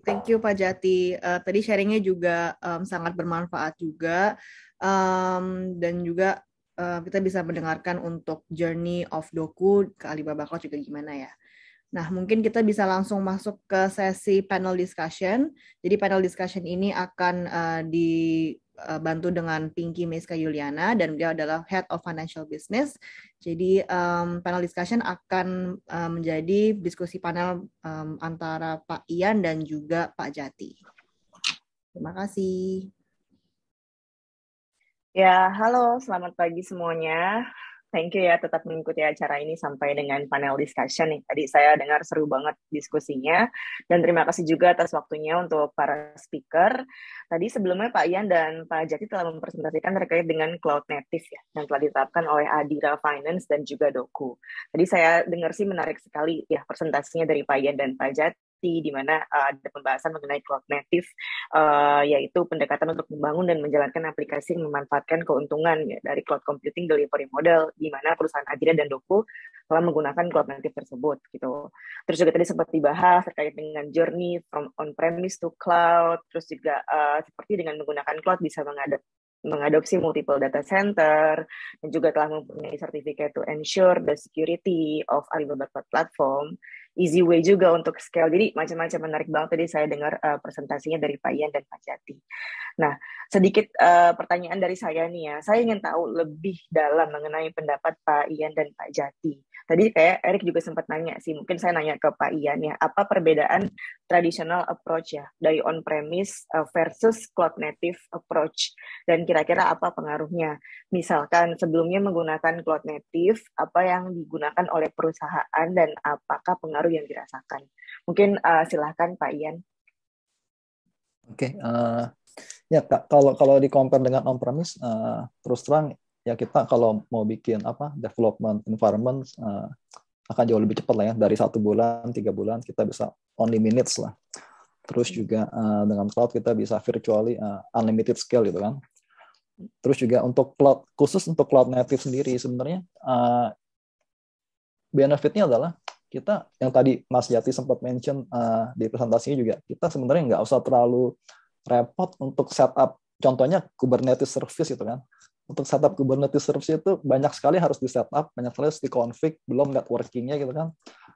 Thank you Pak Jati. Uh, tadi sharingnya juga um, sangat bermanfaat juga um, dan juga uh, kita bisa mendengarkan untuk journey of Doku ke Alibaba Cloud juga gimana ya. Nah, mungkin kita bisa langsung masuk ke sesi panel discussion. Jadi panel discussion ini akan uh, dibantu dengan Pinky Meska Yuliana dan beliau adalah Head of Financial Business. Jadi um, panel discussion akan um, menjadi diskusi panel um, antara Pak Ian dan juga Pak Jati. Terima kasih. Ya, halo, selamat pagi semuanya. Thank you ya tetap mengikuti acara ini sampai dengan panel discussion nih. Tadi saya dengar seru banget diskusinya dan terima kasih juga atas waktunya untuk para speaker. Tadi sebelumnya Pak Ian dan Pak Jati telah mempresentasikan terkait dengan cloud native ya yang telah ditetapkan oleh Adira Finance dan juga Doku. Tadi saya dengar sih menarik sekali ya presentasinya dari Pak Ian dan Pak Jati di mana uh, ada pembahasan mengenai cloud native, uh, yaitu pendekatan untuk membangun dan menjalankan aplikasi yang memanfaatkan keuntungan ya, dari cloud computing delivery model, di mana perusahaan Ajira dan Doku telah menggunakan cloud native tersebut gitu. Terus juga tadi sempat dibahas terkait dengan journey from on-premise to cloud, terus juga uh, seperti dengan menggunakan cloud bisa mengadap mengadopsi multiple data center dan juga telah mempunyai sertifikat to ensure the security of Alibaba Cloud Platform easy way juga untuk scale. Jadi macam-macam menarik banget tadi saya dengar uh, presentasinya dari Pak Ian dan Pak Jati. Nah, sedikit uh, pertanyaan dari saya nih ya. Saya ingin tahu lebih dalam mengenai pendapat Pak Ian dan Pak Jati. Tadi kayak Erik juga sempat nanya sih, mungkin saya nanya ke Pak Ian ya, apa perbedaan traditional approach ya dari on-premise uh, versus cloud native approach dan kira-kira apa pengaruhnya? Misalkan sebelumnya menggunakan cloud native, apa yang digunakan oleh perusahaan dan apakah pengaruh yang dirasakan? Mungkin uh, silahkan Pak Ian. Oke, okay, uh, ya kalau kalau di compare dengan on-premise, uh, terus terang ya kita kalau mau bikin apa development environment uh, akan jauh lebih cepat lah ya. Dari satu bulan tiga bulan kita bisa only minutes lah. Terus juga uh, dengan cloud kita bisa virtually uh, unlimited scale gitu kan. Terus juga untuk cloud khusus untuk cloud native sendiri sebenarnya uh, benefitnya adalah kita yang tadi Mas Yati sempat mention uh, di presentasinya juga kita sebenarnya nggak usah terlalu repot untuk setup. Contohnya Kubernetes service gitu kan untuk setup Kubernetes service itu banyak sekali harus di setup, banyak sekali harus di config, belum networkingnya gitu kan,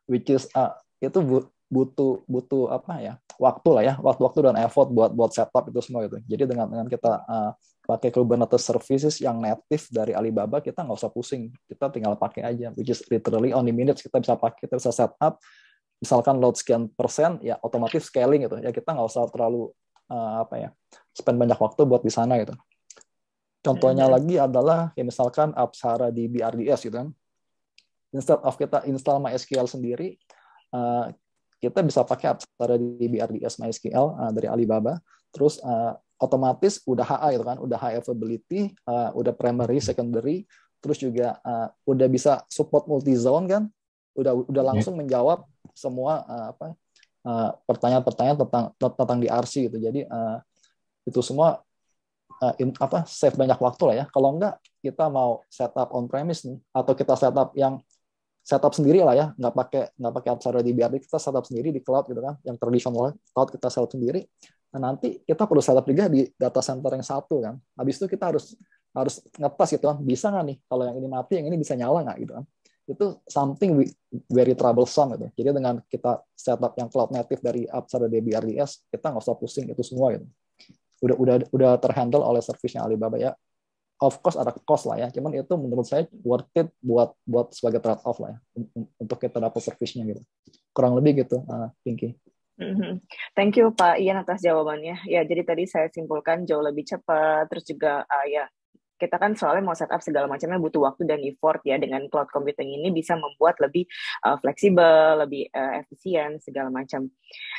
which is uh, itu butuh butuh apa ya waktu lah ya waktu-waktu dan effort buat buat setup itu semua gitu. Jadi dengan dengan kita uh, pakai Kubernetes services yang native dari Alibaba kita nggak usah pusing, kita tinggal pakai aja, which is literally only minutes kita bisa pakai, kita bisa setup. Misalkan load sekian persen, ya otomatis scaling gitu. Ya kita nggak usah terlalu uh, apa ya spend banyak waktu buat di sana gitu. Contohnya lagi adalah ya misalkan Apsara di BRDS gitu kan. Instead of kita install MySQL sendiri, uh, kita bisa pakai Apsara di BRDS MySQL uh, dari Alibaba. Terus uh, otomatis udah HA gitu kan, udah high availability, uh, udah primary, secondary, terus juga uh, udah bisa support multi zone kan, udah udah iya. langsung menjawab semua uh, apa pertanyaan-pertanyaan tentang tentang DRC gitu. Jadi uh, itu semua uh, in, apa save banyak waktu lah ya. Kalau enggak kita mau setup on premise nih atau kita setup yang setup sendiri lah ya, nggak pakai nggak pakai Apsara di BRD kita setup sendiri di cloud gitu kan, yang tradisional cloud kita setup sendiri. Nah, nanti kita perlu setup juga di data center yang satu kan. Habis itu kita harus harus ngetes gitu kan, bisa nggak nih kalau yang ini mati, yang ini bisa nyala nggak gitu kan. Itu something very troublesome gitu. Jadi dengan kita setup yang cloud native dari Apsara DBRDS, kita nggak usah pusing itu semua gitu udah udah udah terhandle oleh servisnya Alibaba ya of course ada cost lah ya cuman itu menurut saya worth it buat buat sebagai trade off lah ya untuk kita dapat servisnya gitu kurang lebih gitu uh, Pinky Mm-hmm. Thank you Pak Ian atas jawabannya. Ya, jadi tadi saya simpulkan jauh lebih cepat, terus juga uh, ya kita kan soalnya mau setup segala macamnya butuh waktu dan effort ya dengan cloud computing ini bisa membuat lebih uh, fleksibel, lebih uh, efisien segala macam.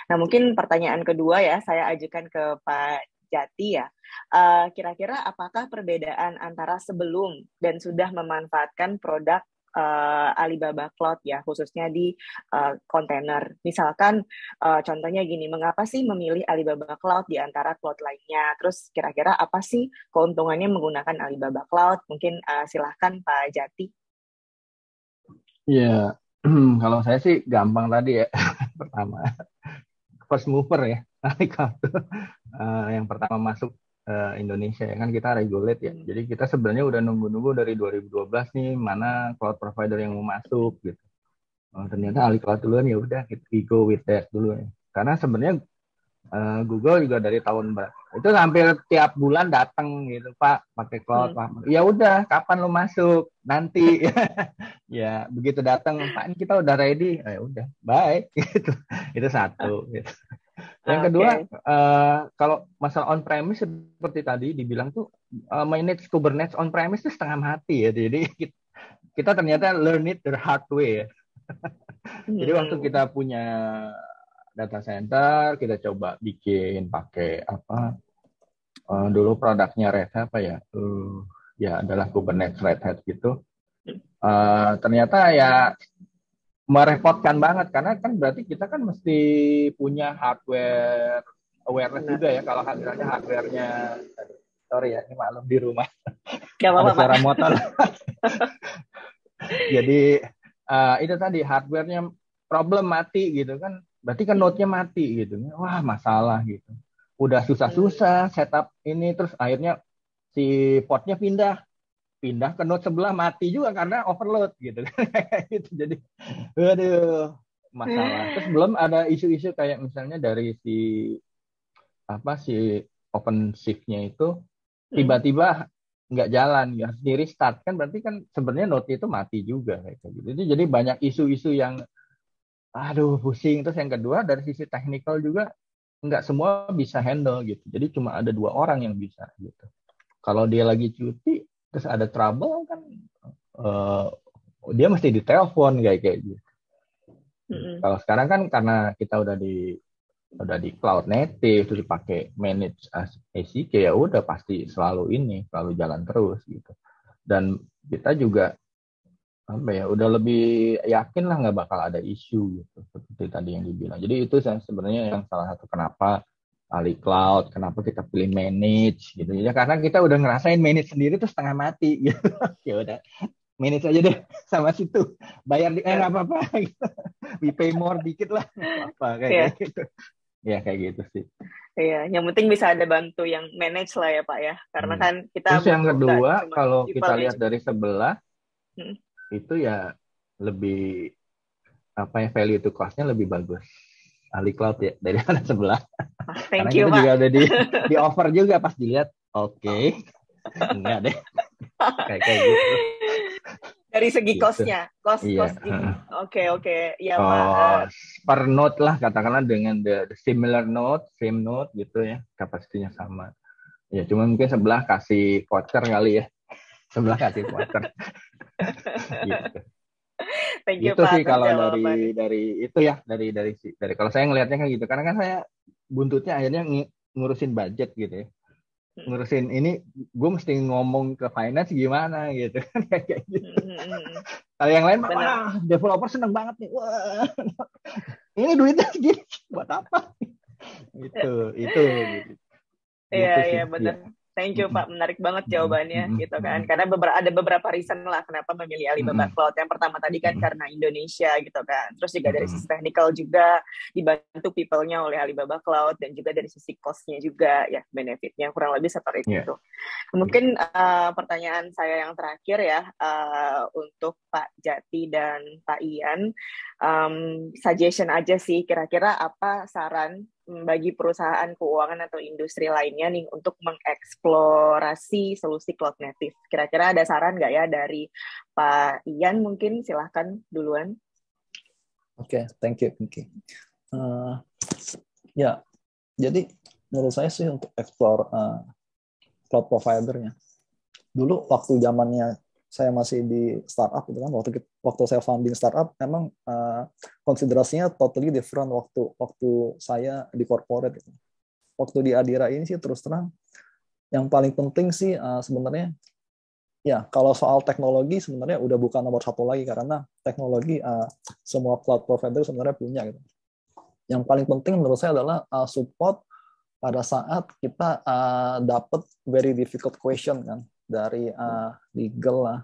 Nah mungkin pertanyaan kedua ya saya ajukan ke Pak Jati ya. Uh, kira-kira apakah perbedaan antara sebelum dan sudah memanfaatkan produk uh, Alibaba Cloud ya, khususnya di kontainer. Uh, Misalkan uh, contohnya gini, mengapa sih memilih Alibaba Cloud di antara cloud lainnya? Terus kira-kira apa sih keuntungannya menggunakan Alibaba Cloud? Mungkin uh, silahkan Pak Jati. Ya, kalau saya sih gampang tadi ya. Pertama, first mover ya. Uh, yang pertama masuk uh, Indonesia ya kan? Kita regulate ya. Jadi kita sebenarnya udah nunggu-nunggu dari 2012 nih mana cloud provider yang mau masuk gitu. Oh, ternyata Ali Cloud duluan ya udah we go with that dulu ya. Karena sebenarnya uh, Google juga dari tahun berapa itu hampir tiap bulan datang gitu Pak pakai cloud hmm. Ya udah kapan lo masuk? Nanti. Ya begitu datang Pak ini kita udah ready. Ya udah. Baik gitu. Itu satu gitu. Yang kedua, uh, kalau masalah on premise seperti tadi dibilang tuh uh, manage Kubernetes on premise itu setengah mati ya. Jadi kita, ternyata learn it the hard way ya. Jadi waktu hmm. kita punya data center, kita coba bikin pakai apa? Uh, dulu produknya Red Hat apa ya? Uh, ya adalah Kubernetes Red Hat gitu. Uh, ternyata ya merepotkan banget. Karena kan berarti kita kan mesti punya hardware awareness Benar. juga ya kalau hardware hardwarenya sorry ya ini maklum di rumah. Gak apa -apa, ada suara motor. Jadi uh, itu tadi hardwarenya problem mati gitu kan. Berarti kan node-nya mati gitu. Wah masalah gitu. Udah susah-susah setup ini terus akhirnya si portnya pindah pindah ke node sebelah mati juga karena overload gitu. Gitu. Jadi aduh masalah. Terus belum ada isu-isu kayak misalnya dari si apa si open shift-nya itu hmm. tiba-tiba nggak jalan ya harus di restart kan berarti kan sebenarnya node itu mati juga kayak gitu. Itu jadi banyak isu-isu yang aduh pusing. Terus yang kedua dari sisi teknikal juga nggak semua bisa handle gitu. Jadi cuma ada dua orang yang bisa gitu. Kalau dia lagi cuti terus ada trouble kan uh, dia mesti ditelepon kayak kayak gitu. Mm-hmm. Kalau sekarang kan karena kita udah di udah di cloud native terus dipakai manage as ACK ya udah pasti selalu ini selalu jalan terus gitu. Dan kita juga apa ya udah lebih yakin lah nggak bakal ada isu gitu seperti tadi yang dibilang. Jadi itu sebenarnya yang salah satu kenapa Ali Cloud, kenapa kita pilih manage gitu ya karena kita udah ngerasain manage sendiri tuh setengah mati gitu. ya udah manage aja deh sama situ bayar di eh nggak apa-apa gitu. we pay more dikit lah apa kayak yeah. gitu ya kayak gitu sih Iya, yang penting bisa ada bantu yang manage lah ya Pak ya, karena hmm. kan kita. Terus yang kedua, kalau kita lihat dari sebelah, hmm. itu ya lebih apa ya value to cost-nya lebih bagus ahli cloud ya dari mana sebelah. Thank Karena you, Pak. juga ada di di offer juga pas dilihat. Oke. Okay. Enggak deh. kayak kayak gitu. Dari segi gitu. cost-nya, cost iya. cost. Oke, oke. Ya, oh, Pak. Per node lah katakanlah dengan the, the similar node, same node gitu ya, kapasitinya sama. Ya, cuma mungkin sebelah kasih voucher kali ya. Sebelah kasih voucher. gitu. Thank you, itu Pak, sih kalau dari dari itu ya dari dari dari kalau saya ngelihatnya kan gitu karena kan saya buntutnya akhirnya ng ngurusin budget gitu ya ngurusin ini gue mesti ngomong ke finance gimana gitu kan kayak gitu. Kalau yang lain wah developer seneng banget nih. Wah. ini duitnya gini buat apa? itu itu gitu. Iya iya benar. Thank you Pak, menarik banget jawabannya mm-hmm. gitu kan. Karena beberapa ada beberapa reason lah kenapa memilih Alibaba mm-hmm. Cloud. Yang pertama tadi kan mm-hmm. karena Indonesia gitu kan. Terus juga dari sisi technical juga dibantu people-nya oleh Alibaba Cloud dan juga dari sisi cost-nya juga ya benefitnya kurang lebih seperti yeah. itu. Mungkin uh, pertanyaan saya yang terakhir ya uh, untuk Pak Jati dan Pak Ian um, suggestion aja sih kira-kira apa saran bagi perusahaan keuangan atau industri lainnya nih untuk mengeksplorasi solusi cloud native. Kira-kira ada saran nggak ya dari Pak Ian mungkin silahkan duluan. Oke, okay, thank you, you. Uh, ya, jadi menurut saya sih untuk explore uh, cloud providernya. Dulu waktu zamannya saya masih di startup gitu kan waktu waktu saya founding startup memang uh, konsiderasinya totally different waktu waktu saya di corporate gitu. Waktu di Adira ini sih terus terang yang paling penting sih uh, sebenarnya ya kalau soal teknologi sebenarnya udah bukan nomor satu lagi karena teknologi uh, semua cloud provider sebenarnya punya gitu. Yang paling penting menurut saya adalah uh, support pada saat kita uh, dapat very difficult question kan dari uh, legal lah,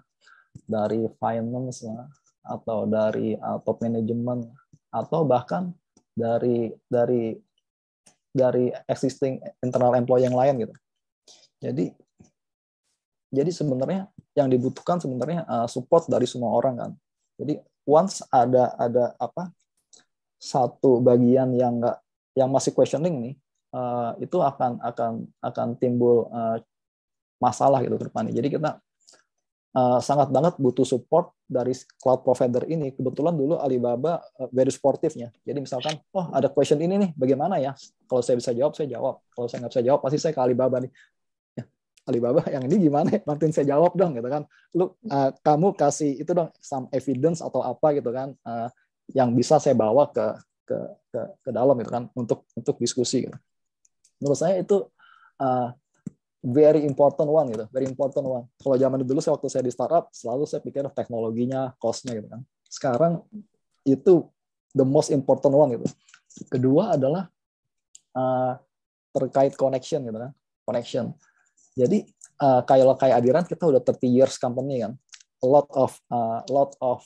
dari finance lah, atau dari uh, top management, atau bahkan dari dari dari existing internal employee yang lain gitu. Jadi jadi sebenarnya yang dibutuhkan sebenarnya uh, support dari semua orang kan. Jadi once ada ada apa satu bagian yang enggak yang masih questioning nih, uh, itu akan akan akan timbul uh, masalah gitu ke depannya. Jadi kita uh, sangat banget butuh support dari cloud provider ini. Kebetulan dulu Alibaba uh, very sportifnya. Jadi misalkan, oh ada question ini nih, bagaimana ya? Kalau saya bisa jawab, saya jawab. Kalau saya nggak bisa jawab, pasti saya ke Alibaba nih. Ya, Alibaba yang ini gimana? Bantuin saya jawab dong, gitu kan? Lu uh, kamu kasih itu dong some evidence atau apa gitu kan, uh, yang bisa saya bawa ke ke ke, ke dalam gitu kan untuk untuk diskusi. Gitu. Menurut saya itu uh, very important one gitu, very important one. Kalau zaman dulu saya waktu saya di startup selalu saya pikir teknologinya, costnya gitu kan. Sekarang itu the most important one gitu. Kedua adalah uh, terkait connection gitu kan, connection. Jadi uh, kayak kayak Adiran kita udah 30 years company kan, a lot of uh, lot of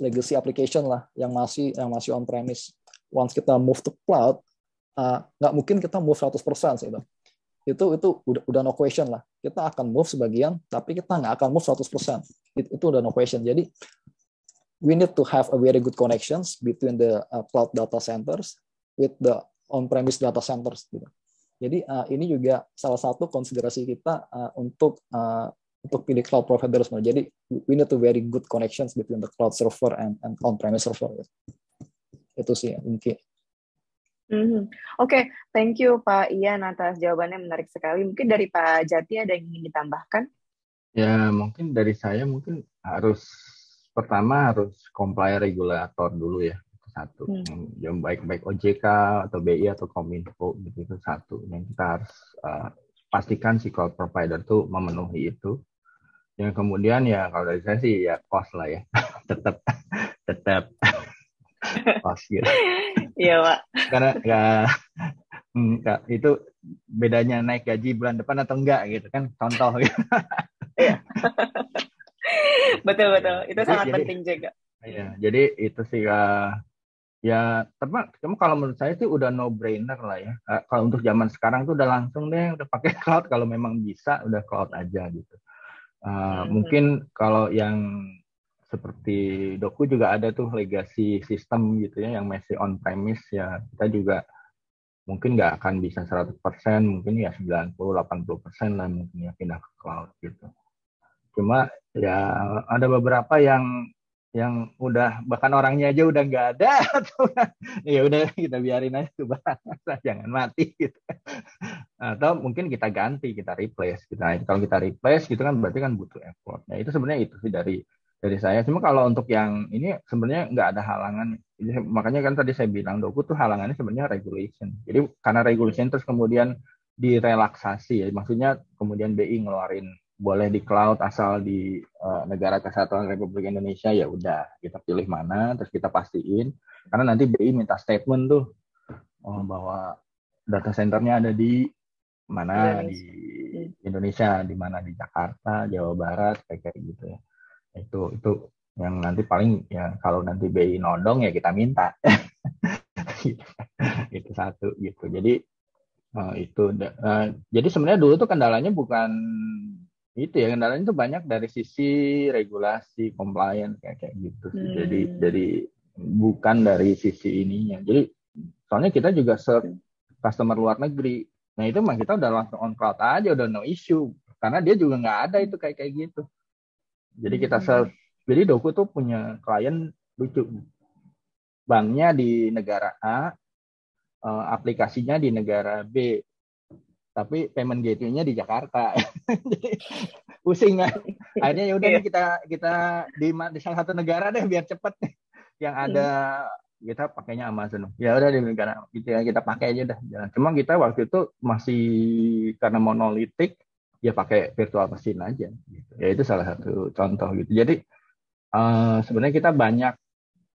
legacy application lah yang masih yang masih on premise. Once kita move to cloud, nggak uh, mungkin kita move 100% sih itu itu udah, udah no question lah. Kita akan move sebagian, tapi kita nggak akan move 100%. Itu, itu udah no question. Jadi we need to have a very good connections between the uh, cloud data centers with the on-premise data centers. Gitu. Jadi uh, ini juga salah satu konsiderasi kita uh, untuk uh, untuk pilih cloud provider semua. Jadi we need to very good connections between the cloud server and, and on-premise server. Gitu. Itu sih mungkin Mm-hmm. Oke, okay. thank you Pak Ian atas jawabannya menarik sekali. Mungkin dari Pak Jati ada yang ingin ditambahkan? Ya, mungkin dari saya mungkin harus pertama harus comply regulator dulu ya satu hmm. yang baik-baik OJK atau BI atau Kominfo gitu itu satu yang kita harus uh, pastikan si cloud provider tuh memenuhi itu yang kemudian ya kalau dari saya sih ya cost lah ya tetap tetap cost gitu Iya, Pak. Karena ya enggak itu bedanya naik gaji bulan depan atau enggak gitu kan contoh gitu. Iya. betul betul. Itu jadi, sangat jadi, penting juga. Iya, jadi itu sih uh, ya teman cuma kalau menurut saya sih udah no brainer lah ya. Uh, kalau untuk zaman sekarang tuh udah langsung deh udah pakai cloud kalau memang bisa udah cloud aja gitu. Uh, hmm. Mungkin kalau yang seperti Doku juga ada tuh legacy sistem gitu ya yang masih on premise ya. Kita juga mungkin nggak akan bisa 100% mungkin ya 90 80% lah mungkin ya pindah ke cloud gitu. Cuma ya ada beberapa yang yang udah bahkan orangnya aja udah nggak ada. Atau ya udah kita biarin aja tuh bahasa jangan mati gitu. Atau mungkin kita ganti kita replace kita kalau kita replace gitu kan berarti kan butuh effort. Nah itu sebenarnya itu sih dari dari saya. Cuma kalau untuk yang ini sebenarnya nggak ada halangan. Jadi, makanya kan tadi saya bilang doku tuh halangannya sebenarnya regulation. Jadi karena regulation terus kemudian direlaksasi ya. Maksudnya kemudian BI ngeluarin boleh di cloud asal di uh, negara kesatuan Republik Indonesia ya udah kita pilih mana terus kita pastiin karena nanti BI minta statement tuh oh, bahwa data centernya ada di mana Indonesia. di Indonesia di mana di Jakarta Jawa Barat kayak kayak gitu ya itu itu yang nanti paling ya kalau nanti BI nodong ya kita minta itu satu gitu jadi uh, itu uh, jadi sebenarnya dulu tuh kendalanya bukan itu ya kendalanya itu banyak dari sisi regulasi compliance kayak kayak gitu sih. Hmm. Jadi jadi bukan dari sisi ininya. Jadi soalnya kita juga serve customer luar negeri. Nah itu mah kita udah langsung on cloud aja udah no issue karena dia juga nggak ada itu kayak kayak gitu. Jadi kita hmm. serve. Jadi Doku tuh punya klien lucu. Banknya di negara A, eh, aplikasinya di negara B tapi payment gateway-nya di Jakarta. Jadi pusing kan. Akhirnya ya udah nih iya. kita kita di, di salah satu negara deh biar cepet nih. Yang ada hmm. kita pakainya Amazon. Ya udah di negara gitu ya kita pakai aja dah. Cuma kita waktu itu masih karena monolitik ya pakai virtual machine aja. Gitu. Ya itu salah satu contoh gitu. Jadi uh, sebenarnya kita banyak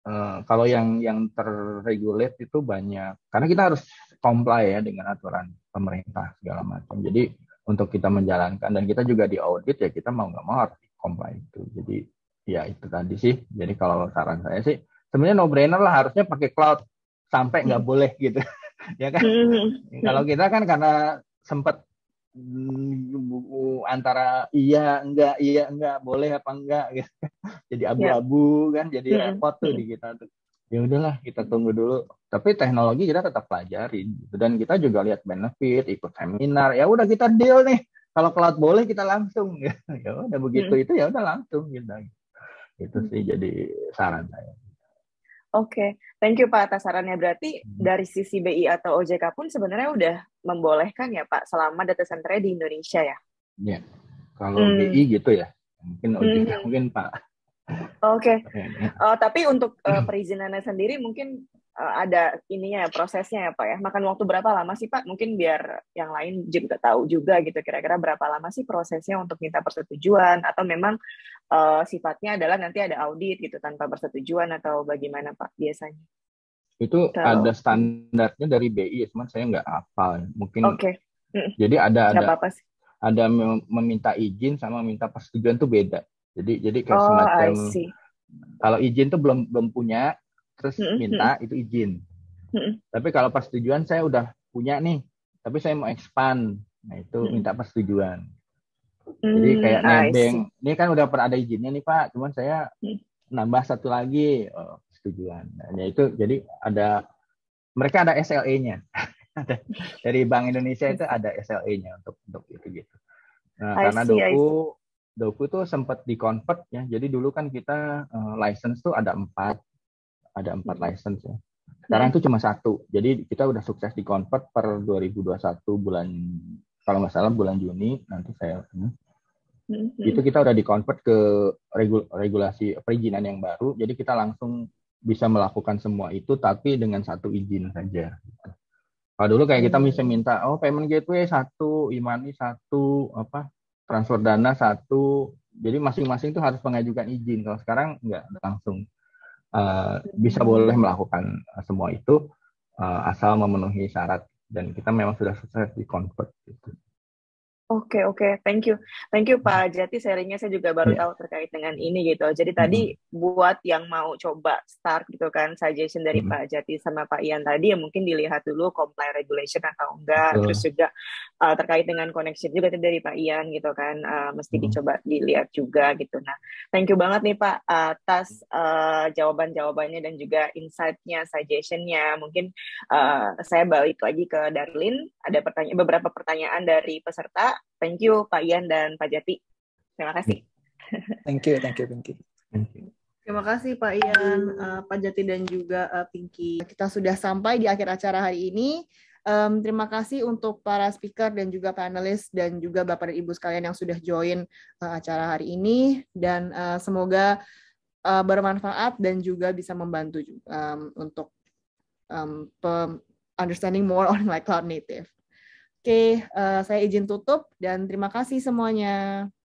uh, kalau yang yang terregulate itu banyak karena kita harus comply ya dengan aturan pemerintah segala macam. Jadi untuk kita menjalankan dan kita juga di audit ya kita mau nggak mau harus comply itu. Jadi ya itu tadi sih. Jadi kalau saran saya sih sebenarnya no brainer lah harusnya pakai cloud sampai nggak hmm. boleh gitu ya kan. Hmm. Kalau kita kan karena sempat antara iya enggak iya enggak boleh apa enggak gitu. jadi ya. abu-abu kan jadi hmm. repot tuh di kita tuh ya udahlah kita tunggu dulu tapi teknologi kita tetap pelajarin gitu. dan kita juga lihat benefit ikut seminar ya udah kita deal nih kalau cloud boleh kita langsung ya udah begitu hmm. itu ya udah langsung gitu itu sih hmm. jadi saran saya Oke, okay. thank you Pak atas sarannya. Berarti hmm. dari sisi BI atau OJK pun sebenarnya udah membolehkan ya Pak selama data center di Indonesia ya? Iya, kalau hmm. BI gitu ya. Mungkin OJK hmm. mungkin Pak Oke. Okay. Uh, tapi untuk uh, perizinannya sendiri mungkin ada ininya ya prosesnya ya Pak ya. Makan waktu berapa lama sih Pak? Mungkin biar yang lain juga tahu juga gitu kira-kira berapa lama sih prosesnya untuk minta persetujuan atau memang uh, sifatnya adalah nanti ada audit gitu tanpa persetujuan atau bagaimana Pak biasanya? Itu so. ada standarnya dari BI, cuman saya nggak hafal. Mungkin. Oke. Okay. Jadi ada ada apa -apa sih. ada meminta izin sama meminta persetujuan itu beda. Jadi jadi kayak oh, semacam kalau izin tuh belum belum punya, terus mm -hmm. minta itu izin. Mm -hmm. Tapi kalau persetujuan saya udah punya nih, tapi saya mau expand, nah itu mm -hmm. minta persetujuan. Jadi kayak nebeng, ini kan udah pernah ada izinnya nih Pak, cuman saya nambah satu lagi, oh, persetujuan. Nah, ya itu jadi ada mereka ada SLE-nya. dari Bank Indonesia itu ada SLE-nya untuk untuk itu gitu. Nah, I karena see, Doku Doku tuh sempat di convert ya. Jadi dulu kan kita uh, license tuh ada empat, ada empat hmm. license ya. Sekarang tuh cuma satu. Jadi kita udah sukses di convert per 2021 bulan kalau nggak salah bulan Juni nanti saya hmm. Hmm. itu kita udah di convert ke regul regulasi perizinan yang baru. Jadi kita langsung bisa melakukan semua itu tapi dengan satu izin saja. Kalau dulu kayak kita bisa minta oh payment gateway satu, imani satu, apa transfer dana satu jadi masing-masing itu harus mengajukan izin kalau sekarang nggak langsung uh, bisa boleh melakukan semua itu uh, asal memenuhi syarat dan kita memang sudah sukses di convert gitu. Oke okay, oke, okay. thank you, thank you Pak Jati. Sharingnya saya juga baru yeah. tahu terkait dengan ini gitu. Jadi mm-hmm. tadi buat yang mau coba start gitu kan, suggestion dari mm-hmm. Pak Jati sama Pak Ian tadi ya mungkin dilihat dulu comply regulation atau enggak. Betul. Terus juga uh, terkait dengan connection juga dari Pak Ian gitu kan, uh, mesti mm-hmm. dicoba dilihat juga gitu. Nah, thank you banget nih Pak atas uh, jawaban-jawabannya dan juga insight-nya, suggestion-nya. Mungkin uh, saya balik lagi ke Darlin. Ada pertanyaan, beberapa pertanyaan dari peserta Thank you Pak Ian dan Pak Jati. Terima kasih. Thank you, thank you, Pinky. Terima kasih Pak Ian, uh, Pak Jati dan juga uh, Pinky. Kita sudah sampai di akhir acara hari ini. Um, terima kasih untuk para speaker dan juga panelis dan juga Bapak dan Ibu sekalian yang sudah join uh, acara hari ini dan uh, semoga uh, bermanfaat dan juga bisa membantu um, untuk um, understanding more on my cloud native. Oke, uh, saya izin tutup dan terima kasih semuanya.